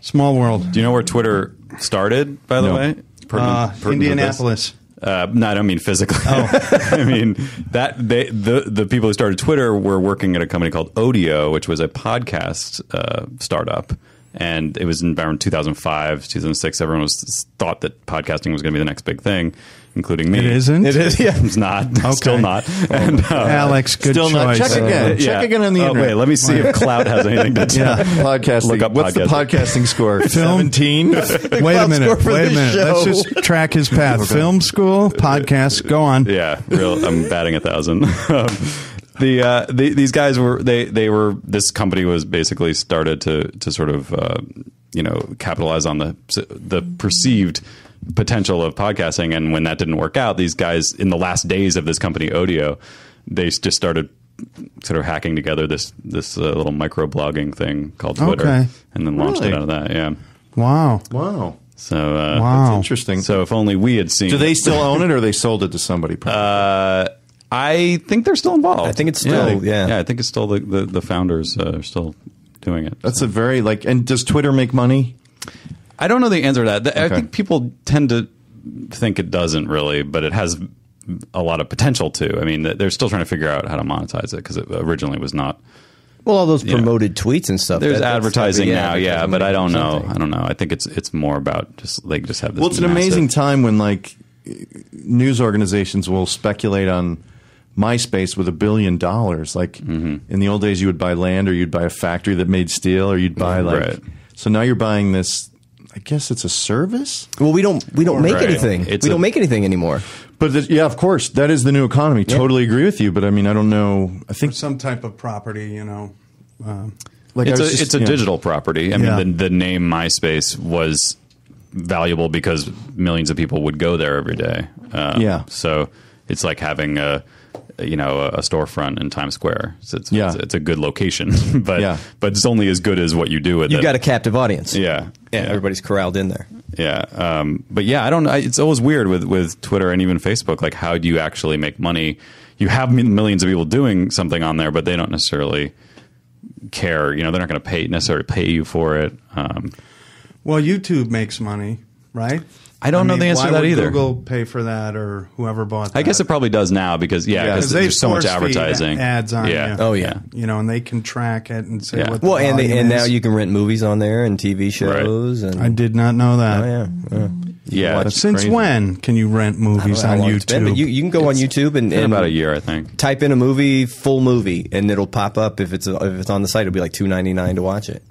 Small world. Do you know where Twitter started? By the No. way, Pertinent- Uh, pertinent with this? Indianapolis. Uh, no, I don't mean physically. Oh. I mean that they the the people who started Twitter were working at a company called Odeo, which was a podcast uh, startup, and it was in around 2005, 2006. Everyone was thought that podcasting was going to be the next big thing, including me. It isn't? It is. Yeah, it's not. Still not. And, uh, Alex, good Still not. choice. Check again. Check yeah. again on the oh, internet. Wait, let me see if Klout has anything to do. Yeah. Podcasting. Look up What's the podcasting. podcasting score? Film? 17? Wait a minute. score for Wait a this minute. Let's just track his path. Film school, podcast. Go on. Yeah, real. I'm batting a thousand. um, the, uh, the these guys were they they were this company was basically started to to sort of uh, you know capitalize on the the perceived potential of podcasting, and when that didn't work out, these guys in the last days of this company Odeo, they just started sort of hacking together this this uh, little micro blogging thing called Twitter, Okay. and then launched Really? it out of that. Yeah. Wow. Wow. So uh, Wow. Interesting. So if only we had seen. Do they still own it or they sold it to somebody? Uh, I think they're still involved. I think it's still- yeah. yeah. I think it's still the the, the founders uh, are still doing it. That's a very, like, and does Twitter make money? I don't know the answer to that. Th- I think people tend to think it doesn't really, but it has a lot of potential to. I mean, they're still trying to figure out how to monetize it because it originally was not. Well, all those Yeah. promoted tweets and stuff. There's that- advertising gotta now, yeah, advertising but I don't know. I don't know. I think it's it's more about just they just have this. Well, it's an amazing time when, like, news organizations will speculate on MySpace with a billion dollars. Like, Mm-hmm. in the old days, you would buy land or you'd buy a factory that made steel or you'd buy, like, Right. so now you're buying this. I guess it's a service, Well, we don't we don't make Right. anything. It's we a- don't make anything anymore. but th- yeah, of course, that is the new economy. Totally agree with you, but I mean, I don't know. I think Some type of property, you know. Uh, like it's a just- it's a yeah. digital property. I Yeah. mean, the, the name MySpace was valuable because millions of people would go there every day. Uh, Yeah. So it's like having a you know a, a storefront in Times Square. So it's, Yeah. it's, it's a good location, but Yeah. but it's only as good as what you do with it. You've got a captive audience. yeah. Yeah. Everybody's corralled in there. Yeah, um, but yeah, I don't. I, it's always weird with with Twitter and even Facebook. Like, how do you actually make money? You have millions of people doing something on there, but they don't necessarily care. You know, they're not going to pay necessarily pay you for it. Um, well, YouTube makes money, right? I don't know the answer to that would either. Google pay for that or whoever bought that? I guess it probably does now because yeah, Yeah, because 'cause they there's so much advertising ads on Yeah. you. Oh yeah. you know, and they can track it and say Yeah. what. The Well, and they, volume and now you can rent movies on there and TV shows and I did not know that. Oh yeah. yeah. Yeah, Since crazy. when can you rent movies on long it's been, YouTube? but you, you can go on YouTube and, been and about a year, I think. type in a movie, full movie, and it'll pop up if it's if it's on the site. It'll be like two ninety nine to watch it.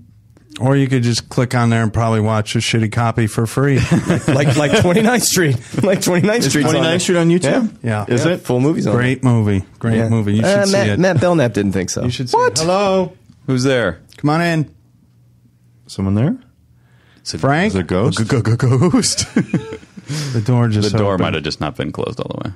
Or you could just click on there and probably watch a shitty copy for free. like like 29th Street, like 29th Is Street. 29th Street on YouTube? Yeah. Is Yeah, it? full movies on Great movie. Great Yeah. movie. You should Uh, see Matt, it. Matt Belknap didn't think so. You should see it. Hello. Who's there? Come on in. Someone there? Frank? Is it a ghost? Ghost. The door just the door opened. might have just not been closed all the way.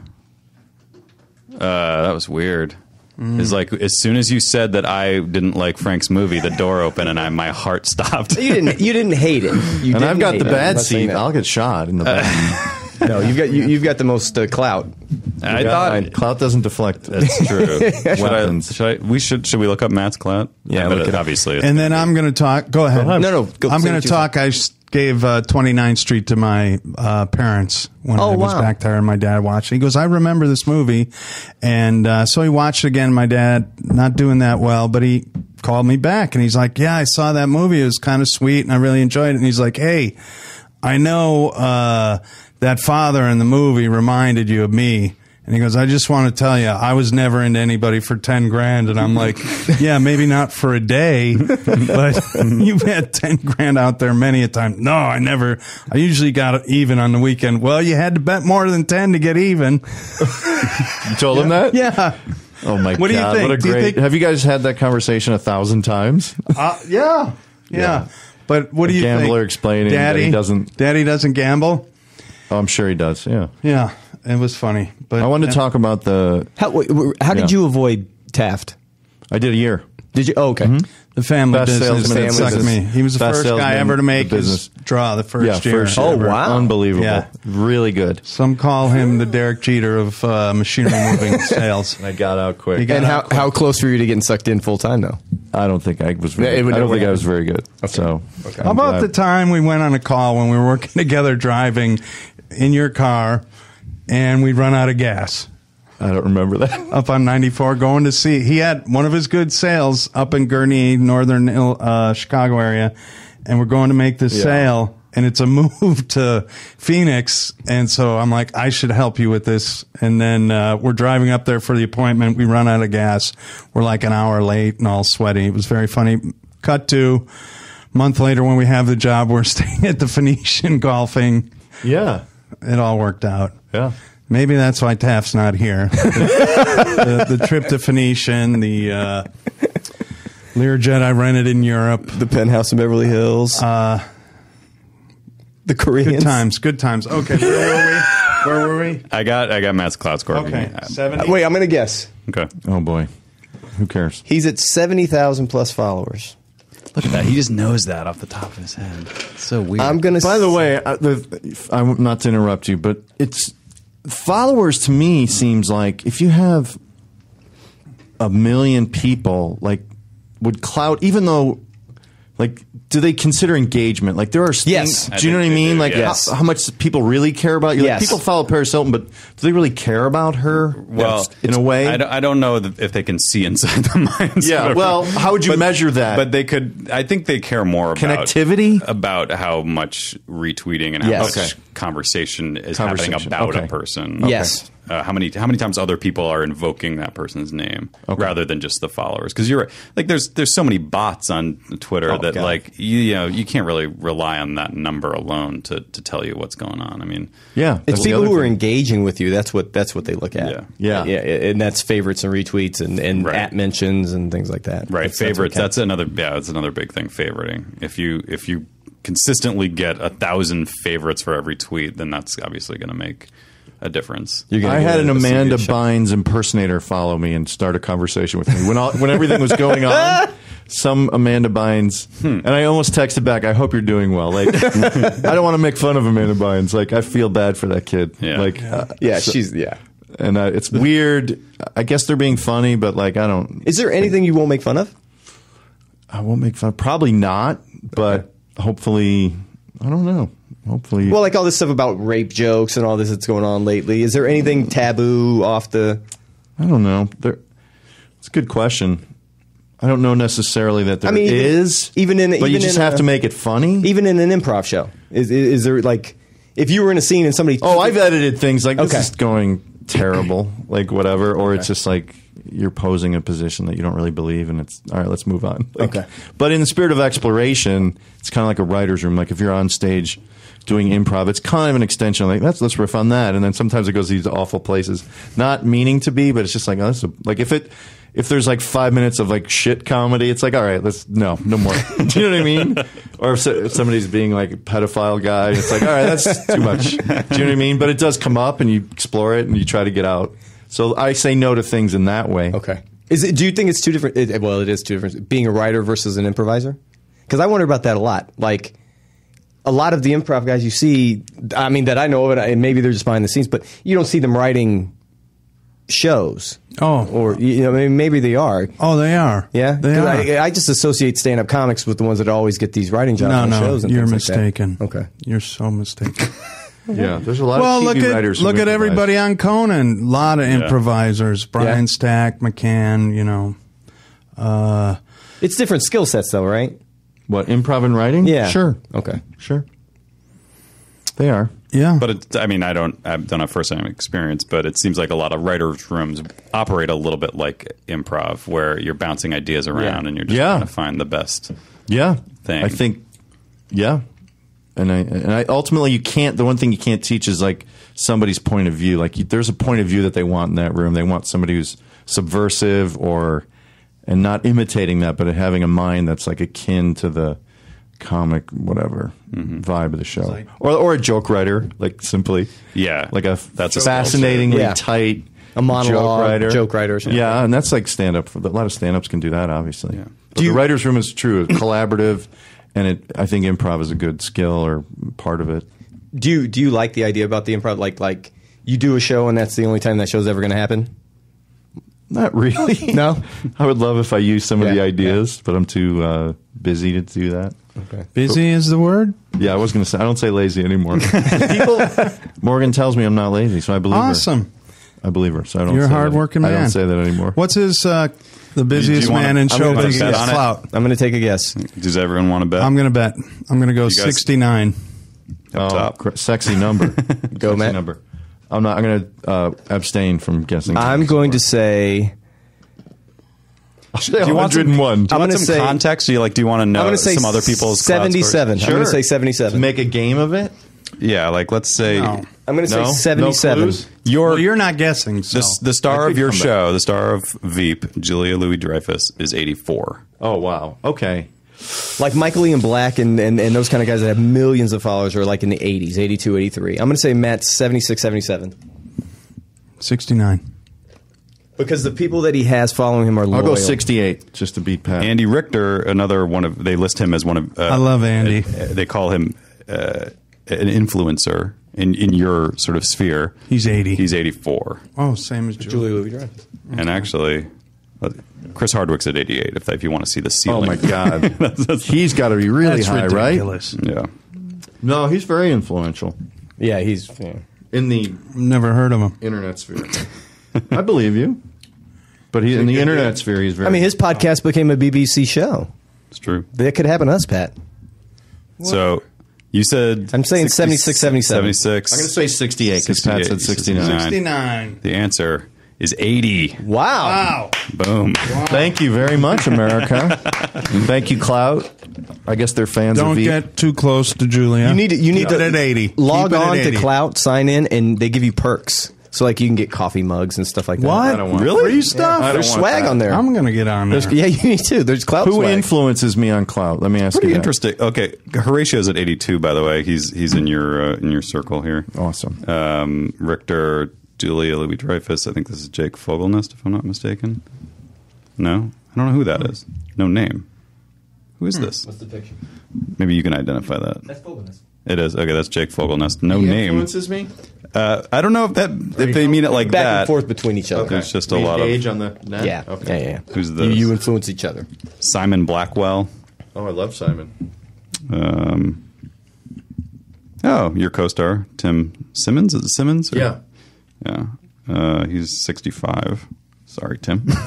Uh, that was weird. Mm. It's like as soon as you said that I didn't like Frank's movie, the door opened and I my heart stopped. you didn't you didn't hate it. You And I've got the bad not saying seat. I'll get shot in the back. No, you've got you, you've got the most uh, clout. I thought I- clout doesn't deflect. that's true. should, I, Weapons. should I? We should. Should we look up Matt's clout? Yeah, I look bet it obviously. And then I'm going to talk. Go ahead. No, no, go- I'm going what to you talk. I s- gave uh, 29th Street to my uh, parents when Oh, I was wow. back there, and my dad watched. it. He goes, "I remember this movie," and uh, so he watched it again. My dad not doing that well, but he called me back, and he's like, "Yeah, I saw that movie. It was kind of sweet, and I really enjoyed it." And he's like, "Hey, I know uh, that father in the movie reminded you of me." And he goes, I just want to tell you, I was never into anybody for 10 grand. And I'm like, yeah, maybe not for a day, but you've had 10 grand out there many a time. No, I never, I usually got even on the weekend. Well, you had to bet more than 10 to get even. You told him that? Yeah. Oh my What do you god! think? What a Do you great. think- Have you guys had that conversation a thousand times? Uh, yeah. Yeah. But what do A you think? gambler explaining that he doesn't- Daddy doesn't gamble? Oh, I'm sure he does. Yeah. Yeah. It was funny. But I wanted to talk about the. How wait, wait, how did Yeah. you avoid Taft? I did a year. Did you? Oh, okay. The family Best business salesman in sucked business. me. He was the Best first salesman guy ever to in make business. his draw the first yeah, year. first Oh, ever. wow. Unbelievable. Yeah. Really good. Some call him the Derek Jeter of uh, machinery moving sales. And I got out quick. He got And how, quick. how close were you to getting sucked in full time though? I don't think I was. Very, it would I don't never think I was very good. So. Okay. How about the time we went on a call when we were working together driving in your car and we'd run out of gas I don't remember that. up on 94 going to see? He had one of his good sales up in Gurnee, northern uh, Chicago area, and we're going to make this Yeah. sale. And it's a move to Phoenix. And so I'm like, I should help you with this. And then uh, we're driving up there for the appointment. We run out of gas. We're like an hour late and all sweaty. It was very funny. Cut to month later when we have the job, we're staying at the Phoenician golfing. Yeah. It all worked out. Yeah. Maybe that's why Taft's not here. the, the, the trip to Phoenician, the uh, Learjet I rented in Europe. The penthouse in Beverly Hills. Uh, the Koreans. Good times, good times. Okay, where were we? Where were we? I got. I got Matt's cloud score. Okay, Uh, seventy. Uh, Wait, I'm gonna guess. Okay. Oh boy. Who cares? He's at seventy thousand plus followers. Look at that. He just knows that off the top of his head. It's so weird. I'm gonna. By the way, I, the, I'm not to interrupt you, but it's followers to me seems like if you have a million people, like would clout, even though, like, do they consider engagement? Like, there are Yes. things- do you know what I mean? do, like, yes. how, how much people really care about you? Like, Yes. people follow Paris Hilton, but do they really care about her? well, in a way, I don't, I don't know if they can see inside the minds. Yeah, of- well, how would you measure that? But they could. I think they care more about Connectivity? about how much retweeting and how Yes. much Okay. conversation is happening about Okay. a person. Yes. Uh, how many how many times other people are invoking that person's name rather than just the followers? Because you're like there's there's so many bots on Twitter Oh, that God. like you, you know you can't really rely on that number alone to to tell you what's going on. I mean, yeah, It's people other who are engaging with you. That's what that's what they look at. Yeah. Yeah. yeah, and that's favorites and retweets and, and Right. at mentions and things like that. right That's- that's favorites counts. that's another yeah that's another big thing favoriting if you if you consistently get a thousand favorites for every tweet then that's obviously going to make a difference You're I had an a Amanda secret. Bynes impersonator follow me and start a conversation with me when all, when everything was going on. Some Amanda Bynes, Hmm. and I almost texted back. I hope you're doing well. Like, I don't want to make fun of Amanda Bynes. Like, I feel bad for that kid. Yeah. Like, uh, Yeah, so- she's yeah. and uh, it's weird. I guess they're being funny, but like, I don't. Is there anything you won't make fun of? I won't make fun. Probably not, but hopefully, I don't know. Hopefully, Well, like all this stuff about rape jokes and all this that's going on lately. Is there anything mm. taboo off the? I don't know. There, it's a good question. I don't know necessarily that there I mean, is, even in- but you just have a- to make it funny. Even in an improv show, is is, is there like if you were in a scene and somebody? Oh, I've edited things like this Okay. is going terrible, like whatever, or it's just like you're posing a position that you don't really believe, and it's all right. Let's move on. Like, Okay. But in the spirit of exploration, it's kind of like a writer's room. Like if you're on stage doing improv, it's kind of an extension. Like let's let's riff on that, and then sometimes it goes these awful places, not meaning to be, but it's just like oh, this is a, like if it. If there's like five minutes of like shit comedy, it's like all right, let's no, no more. Do you know what I mean? Or if, so, if somebody's being like a pedophile guy, it's like all right, that's too much. Do you know what I mean? But it does come up, and you explore it, and you try to get out. So I say no to things in that way. Okay. Is it? Do you think it's two different? It, well, it is two different. Being a writer versus an improviser. Because I wonder about that a lot. Like, a lot of the improv guys you see, I mean, that I know of, and maybe they're just behind the scenes, but you don't see them writing shows. Oh. or you know, maybe they are. Oh, they are. Yeah, they 'Cause are. I, I just associate stand-up comics with the ones that always get these writing jobs no, on no, shows. And you're things like mistaken. Okay. you're so mistaken. Yeah, there's a lot well, of look TV at writers. look at improvise. everybody on Conan. A lot of improvisers. Brian Yeah. Stack, McCann. You know. Uh, It's different skill sets, though, right? What improv and writing? Yeah. sure, Okay. sure. They are. yeah. But it, I mean, I don't, I don't have first-hand experience, but it seems like a lot of writers' rooms operate a little bit like improv, where you're bouncing ideas around Yeah. and you're just Yeah. trying to find the best. Yeah, Thing. I think. Yeah, and I and I ultimately you can't. The one thing you can't teach is like somebody's point of view. Like you, there's a point of view that they want in that room. They want somebody who's subversive or and not imitating that, but having a mind that's like akin to the comic whatever mm-hmm. vibe of the show, like- or or a joke writer, like simply Yeah, like a That's a fascinatingly Yeah. tight A monologue, joke writer, joke writer or something. Yeah, and that's like stand up. A lot of stand ups can do that, obviously. Yeah. But the writer's room is true, it's collaborative, and it. I think improv is a good skill or part of it. Do you do you like the idea about the improv? Like like you do a show and that's the only time that show's ever going to happen? Not really. No? I would love if I used some of the ideas, but I'm too uh, busy to do that. Okay. busy is the word. Yeah, I was going to say I don't say lazy anymore. People, Morgan tells me I'm not lazy, so I believe her. Awesome. I believe her. So I don't. You're a say that- hardworking I don't say that anymore. What's his uh, the busiest wanna- man in I'm gonna showbiz? take a bet on it. Clout. I'm going to take a guess. Does everyone want to bet? I'm going to bet. I'm going to go guys- 69. Oh, top. cr- sexy number. Go, sexy Matt. number. I'm not. I'm going to uh, abstain from guessing. I'm going to say Do you want some- 101. Do you I'm want gonna some say- context? Do you like? Do you want to know I'm going to say some other people's Klout scores? 77. I'm going to say 77. Make a game of it. Yeah, like let's say No. I'm going to No? say No 77. clues? your Well, you're not guessing. So. the, the star of your come back. show, the star of Veep, Julia Louis Dreyfus, is 84. Oh wow. Okay. Like Michael Ian Black and, and, and those kind of guys that have millions of followers are like in the 80s, 82, 83. I'm going to say Matt's 76, 77. 69. Because the people that he has following him are loyal. I'll go 68 just to beat Pat. Andy Richter, another one of they list him as one of. Uh, I love Andy. uh, they call him uh, an influencer in in your sort of sphere. He's 80. He's 84, oh, same as Julie. Julia Louis Dreyfus. and actually, Chris Hardwick's at 88. If if you want to see the ceiling. oh my God. he's got to be really That's high, ridiculous. Yeah. No, he's very influential Yeah, he's. Yeah. in the Never heard of him. internet sphere. I believe you. But he, in the internet sphere, he's very. I mean, his podcast became a BBC show. It's true. That could happen to us, Pat. So you said I'm saying 76, 77. 76. I'm going to say 68 because Pat said 69. 69. The answer is 80. Wow. Wow. Boom. Thank you very much, America. Thank you, Klout. I guess they're fans Don't of Veep. get too close to Julia. You need to, you need Keep to at 80. log Keep it at on to Klout, sign in, and they give you perks. So like you can get coffee mugs and stuff like that. What? I don't want really? free Free stuff? I don't There's swag that. on there. I'm going to get on there. There's, yeah, you need to. There's Klout Who swag. influences me on Klout? Let me ask Pretty you. that. interesting. Okay, Horatio's at 82. By the way, he's he's in your uh, in your circle here. Awesome. Um, Richter, Julia Louis Dreyfus. I think this is Jake Fogelnest, if I'm not mistaken. No, I don't know who that is. No name. Who is this? What's the picture? Maybe you can identify that. That's Fogelnest. It is okay. That's Jake Fogelnest. No He name. influences me. Uh, I don't know if that if they mean it like Back that. and forth between each other. There's just a lot of age on the net? Yeah. Okay. yeah, yeah, yeah. Who's You, you influence each other. Simon Blackwell. Oh, I love Simon. Um, oh, your co-star Tim Simmons. Is it Simmons? or- Yeah. Yeah. Uh, he's 65. Sorry, Tim.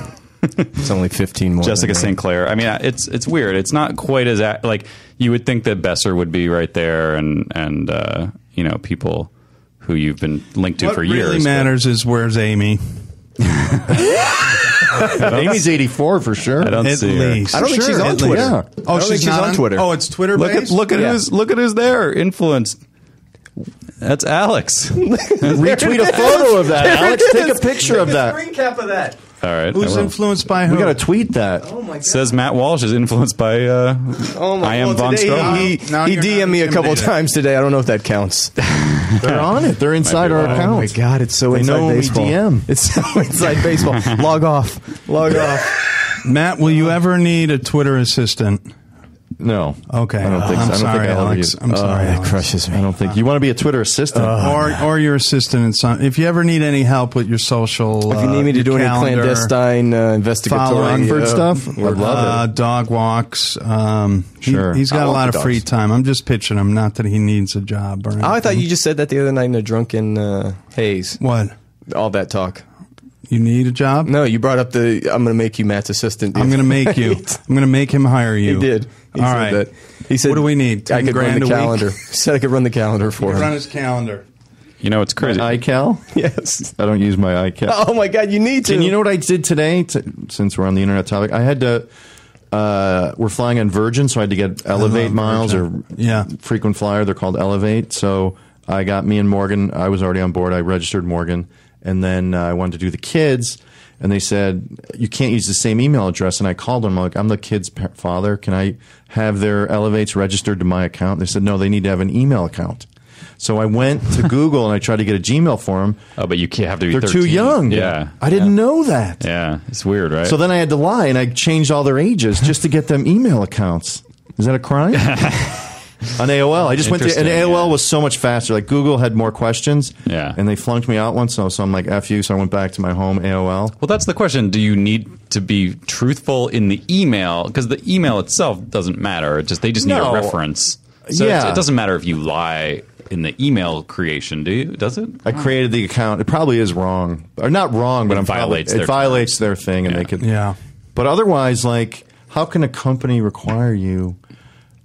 It's only 15 more. Jessica than St. Clair. I mean, it's it's weird. It's not quite as a- like you would think that Besser would be right there, and and uh, you know people who you've been linked to what for really years. but- matters is where's Amy? Amy's 84 for sure. I don't At see her. I don't think Sure, she's on at Twitter. least. Oh, she's she's not on Twitter. Oh, it's Twitter Look based? at look at Yeah. who's look at who's there. Influenced. That's Alex. Retweet a photo of that, Alex. Take a picture of that. Screen cap of that. All right. Who's influenced by who? We got to tweet that. Oh my god. Says Matt Walsh is influenced by. Uh, Oh my I am well, Von today Stroheim. He, Now he DM'd me a couple times today. I don't know if that counts. They're on it. They're inside our account. Oh my god, it's so They inside know when we baseball. DM. It's so inside baseball. Log off. Log off. Matt, will you ever need a Twitter assistant? No. Okay. I don't think I'm so. I don't sorry, think I ever Alex. use- I'm sorry, that Alex. crushes me. I don't think you want to be a Twitter assistant. or or your assistant in some. If you ever need any help with your social, If you need me to do any clandestine uh, investigatory following uh, stuff, I'd love uh, it. dog walks. Um, he, Sure. has got I a want lot the of free time. I'm just pitching him. Not that he needs a job or anything. Oh, I thought you just said that the other night in a drunken uh, haze. what All that talk. You need a job. No, you brought up the I'm going to make you Matt's assistant. I'm going to make you. I'm going to make him hire you. He did. He All said right. that. He said, What do we need? I 10 could run the calendar. He said I could run the calendar for Run him. his calendar. You know, it's crazy. iCal? Yes. I don't use my iCal. Oh my God, you need to. And you know what I did today? To, since we're on the internet topic, I had to. Uh, we're flying on Virgin, so I had to get Elevate miles Virgin. or Yeah. frequent flyer. They're called Elevate. So I got me and Morgan. I was already on board. I registered Morgan, and then uh, I wanted to do the kids. And they said you can't use the same email address. And I called them. I'm like, I'm the kid's father. Can I have their Elevates registered to my account? They said no. They need to have an email account. So I went to Google and I tried to get a Gmail for them. oh, but you can't have to be. They're 13. too young. Yeah, I didn't know that. Yeah, it's weird, right? So then I had to lie and I changed all their ages just to get them email accounts. Is that a crime? On AOL, I just went to and AOL yeah. was so much faster. Like Google had more questions, Yeah. and they flunked me out once. So, so I'm like, "F you." So I went back to my home AOL. Well, that's the question. Do you need to be truthful in the email? Because the email itself doesn't matter. It just they just need No. a reference. So Yeah. it doesn't matter if you lie in the email creation, do you? Does it? I created the account. It probably is wrong, or not wrong, but It I'm probably- violates it their violates their thing, and Yeah. they could. Yeah. But otherwise, like, how can a company require you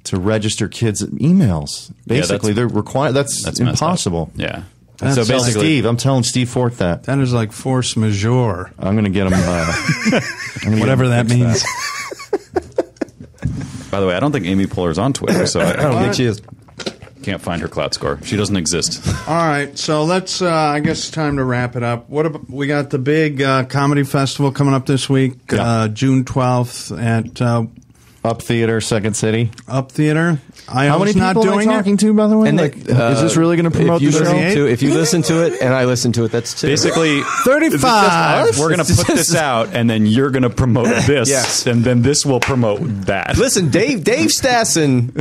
to register kids' emails? that's- Basically, they're required. That's, That's messed up. impossible. Yeah. That's so basically, Steve, I'm telling Steve Fort that. That is like force majeure, I'm going to get him. Uh, get whatever him that to fix means. by the way, I don't think Amy Poehler's on Twitter, so I don't think she is. can't find her Klout score. She doesn't exist. All right, so let's. Uh, I guess it's time to wrap it up. What about, we got the big uh, comedy festival coming up this week, Yeah. uh, June twelfth at uh, Up Theater, Second City. Up Theater. I How many was not people am I talking it. to, by the way? And like, they- uh, is this really going to promote if you the show? listen to if you listen to it and I listen to it, that's two. Basically, Thirty-five. we're going to put this out, and then you're going to promote this, Yes. and then this will promote that. Listen, Dave Dave Stassen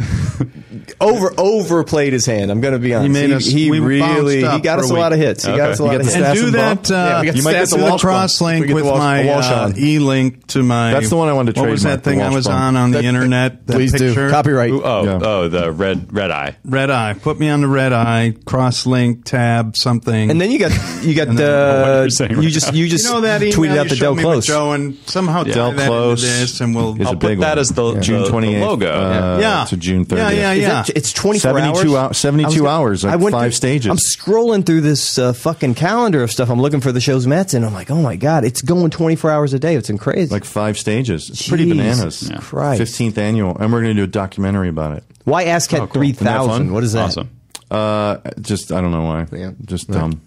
over overplayed his hand. I'm going to be honest. made us- he we really he got us a a lot of hits. He Okay. got us a lot of hits. and do that. Uh, Yeah, we got you might get the do the cross link We get the with my the Walsh uh, on. e link to my. That's the one I wanted to trade. What was that thing I was bump. on on the internet? That Please picture? do copyright. Ooh, oh, Yeah. oh, the red red eye. Red eye. Put me on the red eye. Cross link tab something. And then you got you got the uh, you're saying you just you you just know that tweeted out the showed Del Close. with Joe and somehow tie Del Close into this and we'll. is I'll put big that one. as the- June the- the 28th, logo. uh, Yeah. to June 30th. Yeah, yeah, yeah. that- it's 24 72 hours. hours- 72 I hours, like I went five through- stages. I'm scrolling through this uh, fucking calendar of stuff. I'm looking for the shows Mets, and I'm like, oh my god, it's going 24 hours a day. It's crazy. like five stages. It's pretty bananas. Yeah. Christ. 15th annual. And we're going to do a documentary about it. why Ask Cat Oh, cool. That 3000? What is that? Awesome. Uh, just, I don't know why. Yeah. Just dumb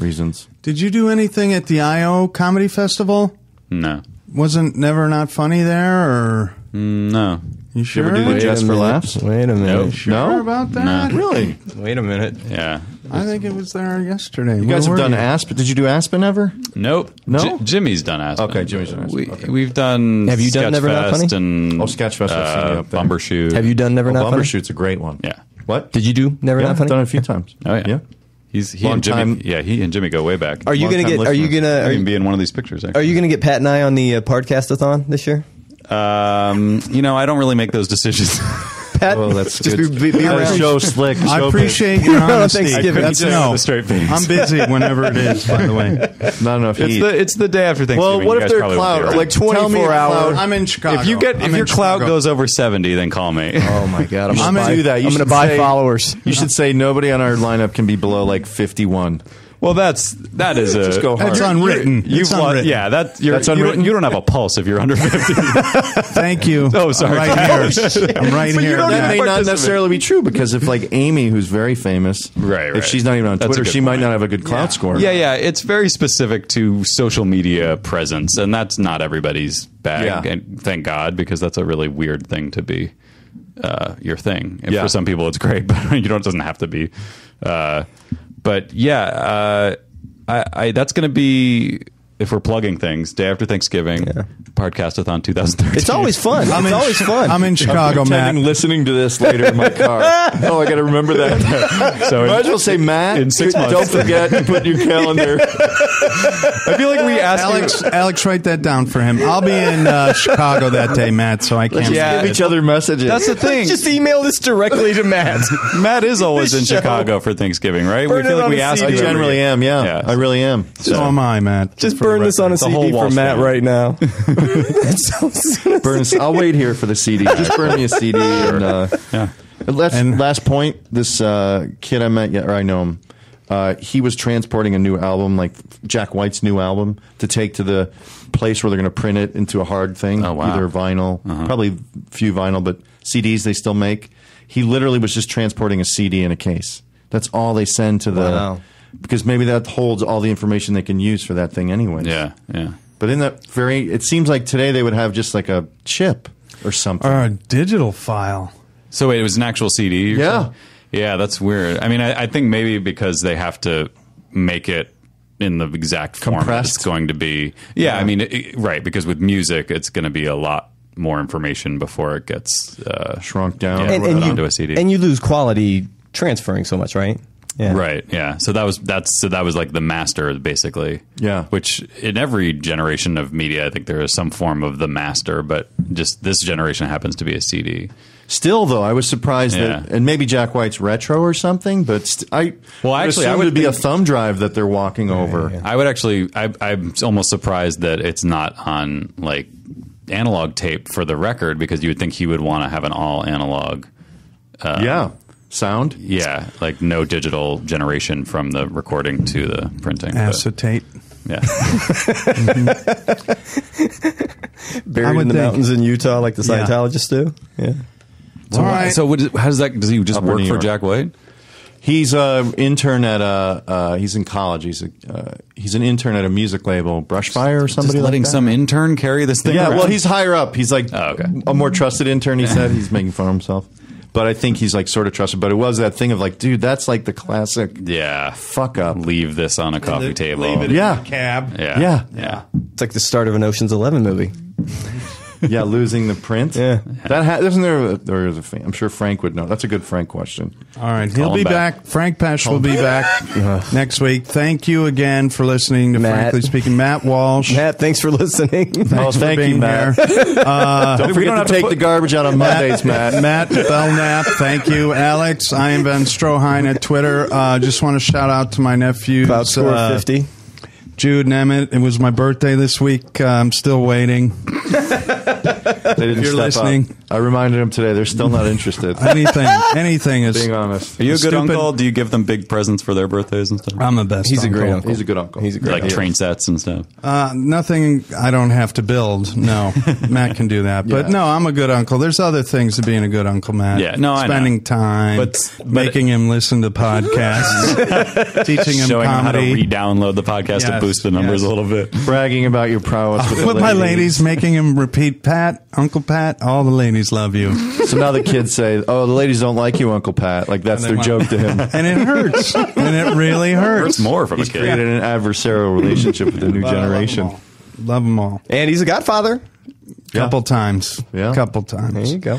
reasons. Did you do anything at the IO Comedy Festival? No, Wasn't Never Not Funny there, or no. you sure? ever do the Just for. Laughs? Wait a minute. Nope. Sure No? about that? Really? Wait a minute. Yeah. I think it was there yesterday. You guys have done Aspen. Did you do Aspen ever? Nope. No? J- Jimmy's done Aspen. Okay, Jimmy's done Aspen. We, Okay. We've done. Have you done Never Not Sketchfest Funny? And Oh, Sketchfest, I've seen uh, up there. Bumbershoot. Have you done Never Oh, Not Funny? Bumbershoot's a great one. Yeah. What? Did you do Never yeah, Not I've Funny? done it a few times. Oh yeah. Yeah. He's he Long and Jimmy. time- Yeah, he and Jimmy go way back. Are you Long gonna time get? Are you gonna? I Are can you, be in one of these pictures. Actually. are you gonna get Pat and I on the uh, podcastathon this year? Um, you know, I don't really make those decisions. Pat, Oh, that's just good. be, be, be around. show slick. I show appreciate your Around honesty. Thanksgiving. That's You do it no. with straight face. I'm busy whenever it is. By the way. Not enough it's heat. the it's the day after Thanksgiving. well, what You if they're probably won't be cloud? around. Like, 24 cloud- hour- I'm in Chicago. if you get I'm if your clout Chicago. goes over seventy, then call me. Oh my god! I'm gonna do that. I'm gonna buy followers. You should say nobody on our lineup can be below like 51. Well, that's that is a Just go hard. That's unwritten. You've It's lo- unwritten. yeah, that you're, That's you, don't, unwritten? you don't have a pulse if you're under fifty. Thank you. Oh, sorry. I'm right here. I'm right But here. you don't, Matt. that may not Participate. necessarily be true because if like Amy, who's very famous, Right, if she's not even on That's a Twitter, good she might point. not have a good Klout Yeah. score. yeah, yeah, it's very specific to social media presence, and that's not everybody's bag. Yeah. And thank God, because that's a really weird thing to be uh, your thing. And Yeah. for some people, it's great, but you know, it doesn't have to be. Uh, but yeah, uh, I, I that's going to be if we're plugging things day after Thanksgiving. Podcastathon 2013. It's always fun. I'm it's in, always fun. I'm in Chicago, Matt. Listening to this later in my car. oh, I got to remember that. So Might in- as well say Matt. in six months, Don't forget to put in your calendar. I feel like we asked Alex, Alex, write that down for him. I'll be in uh, Chicago that day, Matt, so I Let's can't. Yeah. give each other messages. That's the thing. Just email this directly to Matt. Matt is always in show. Chicago for Thanksgiving, right? Burn we feel like we a ask. I generally am. Yeah, Yeah. I really am. So am I, Matt. Just For the burn this on a CD for Matt Street. right now. That sounds- Burn. a- I'll wait here for the CD. Just burn me a CD. And, uh, Yeah. last, And- last point. This uh, kid I met, yeah, or I know him. Uh, he was transporting a new album, like Jack White's new album, to take to the place where they're going to print it into a hard thing, Oh, wow. either vinyl, probably few vinyl, but CDs they still make. He literally was just transporting a CD in a case. That's all they send to the Wow. Because maybe that holds all the information they can use for that thing anyway. Yeah. Yeah. But in that very, it seems like today they would have just like a chip or something. Or a digital file. So wait, it was an actual CD. Yeah. saying? Yeah, that's weird. I mean, I, I think maybe because they have to make it in the exact format Compressed? it's going to be. Yeah, I mean, it, it- right? Because with music, it's going to be a lot more information before it gets uh, Shrunk down. Yeah, and, put and you, onto a CD. and you lose quality transferring so much, right? Yeah. Right. Yeah. So that was that's so that was like the master basically. Yeah. Which in every generation of media, I think there is some form of the master, but just this generation happens to be a CD. Still, though, I was surprised that, and maybe Jack White's retro or something, but st- I Well, would actually, I would it'd be a thumb drive that they're walking over. I would actually. I, I'm almost surprised that it's not on like analog tape for the record because you would think he would want to have an all analog. Uh, yeah, sound. Yeah, like no digital generation from the recording to the printing. but- Acetate. yeah. Buried in the think. mountains in Utah like the Yeah. Scientologists do. Yeah. All right. So what is, how does that? Does he just Upper work for Jack White? He's a intern at a. Uh, he's in college. He's a. Uh, he's an intern at a music label, Brushfire or somebody Just like letting that. some intern carry this thing. Yeah, well, he's higher up. He's like Oh, okay. a more trusted intern. He said he's making fun of himself, but I think he's like sort of trusted. But it was that thing of like, dude, that's like the classic yeah. fuck up. Leave this on a coffee table. Leave it Yeah. in the cab. Yeah. Yeah. Yeah. It's like the start of an Ocean's Eleven movie. Yeah, losing the print. Yeah. that ha- isn't there. There is a. fa- I'm sure Frank would know. That's a good Frank question. All right, he'll be back. back. Frank Pesce will be back next week. Thank you again for listening to Matt. Frankly Speaking. Matt Walsh. Matt, thanks for listening. thanks Oh, for thank you, being Matt. here. Uh, Don't forget to take the garbage out on Mondays, Matt. Matt Belknap, thank you. Alex, I am Von Stroheim at Twitter. Uh, just want to shout out to my nephews. About score uh, fifty. Jude and Emmett. It was my birthday this week. Uh, I'm still waiting. They didn't you're step listening. up. I reminded them today. They're still not interested. Anything, anything is. Being honest, Are you a good Stupid. uncle? Do you give them big presents for their birthdays and stuff? I'm the best. He's a great uncle. uncle. he's a good uncle. He's a great like uncle. train sets and stuff. Uh, nothing I don't have to build. No, Matt can do that. But Yeah. no, I'm a good uncle. There's other things to being a good uncle, Matt. Yeah, no, I know. spending time, But- but- making him listen to podcasts, teaching him Showing them how to comedy. re-download the podcast to Yes, boost the numbers yes. a little bit. bragging about your prowess with, the with my ladies, making him repeat Pat, Uncle Pat. All the ladies love you, So now the kids say, "Oh, the ladies don't like you, Uncle Pat." Like that's their they joke to him. and it hurts, and it really hurts. Hurts more from He's a kid. created an adversarial relationship with the new generation. Love them all. And he's a godfather. Yeah. Couple times, Yeah. couple There times. you go.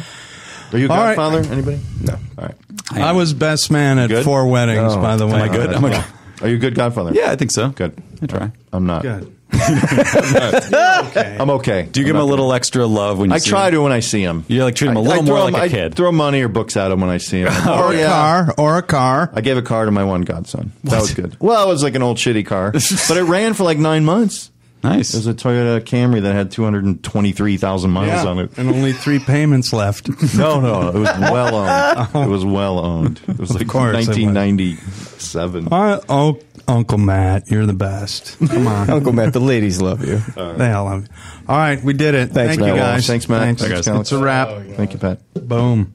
Are you a All right. godfather? Anybody? No. All right. I was best man at Good? four weddings, Oh. by the way. Am I good? Am I good? Are you a good godfather? Yeah, I think so. Good. I try. I'm not. Good. I'm okay. Do you give him a little extra love when you see him? I see try him? to when I see him. You like treat him a I- little more throw like him- a I kid. throw money or books at him when I see him. Or Oh, a yeah. car, or a car. I gave a car to my one godson. That was good. Well, it was like an old shitty car, but it ran for like nine months. Nice. It was a Toyota Camry that had 223,000 miles on it. and only three payments left. No, no, it was well owned. It was well owned. It was like course it 1997. Uh, oh, Uncle Matt, you're the best. Come on. Uncle Matt, the ladies love you. They all love you. All right, we did it. Thanks, Thank Matt you Walsh. guys. Thanks, Matt. Thanks. Thanks, It's a wrap. Thank you, Pat. Boom.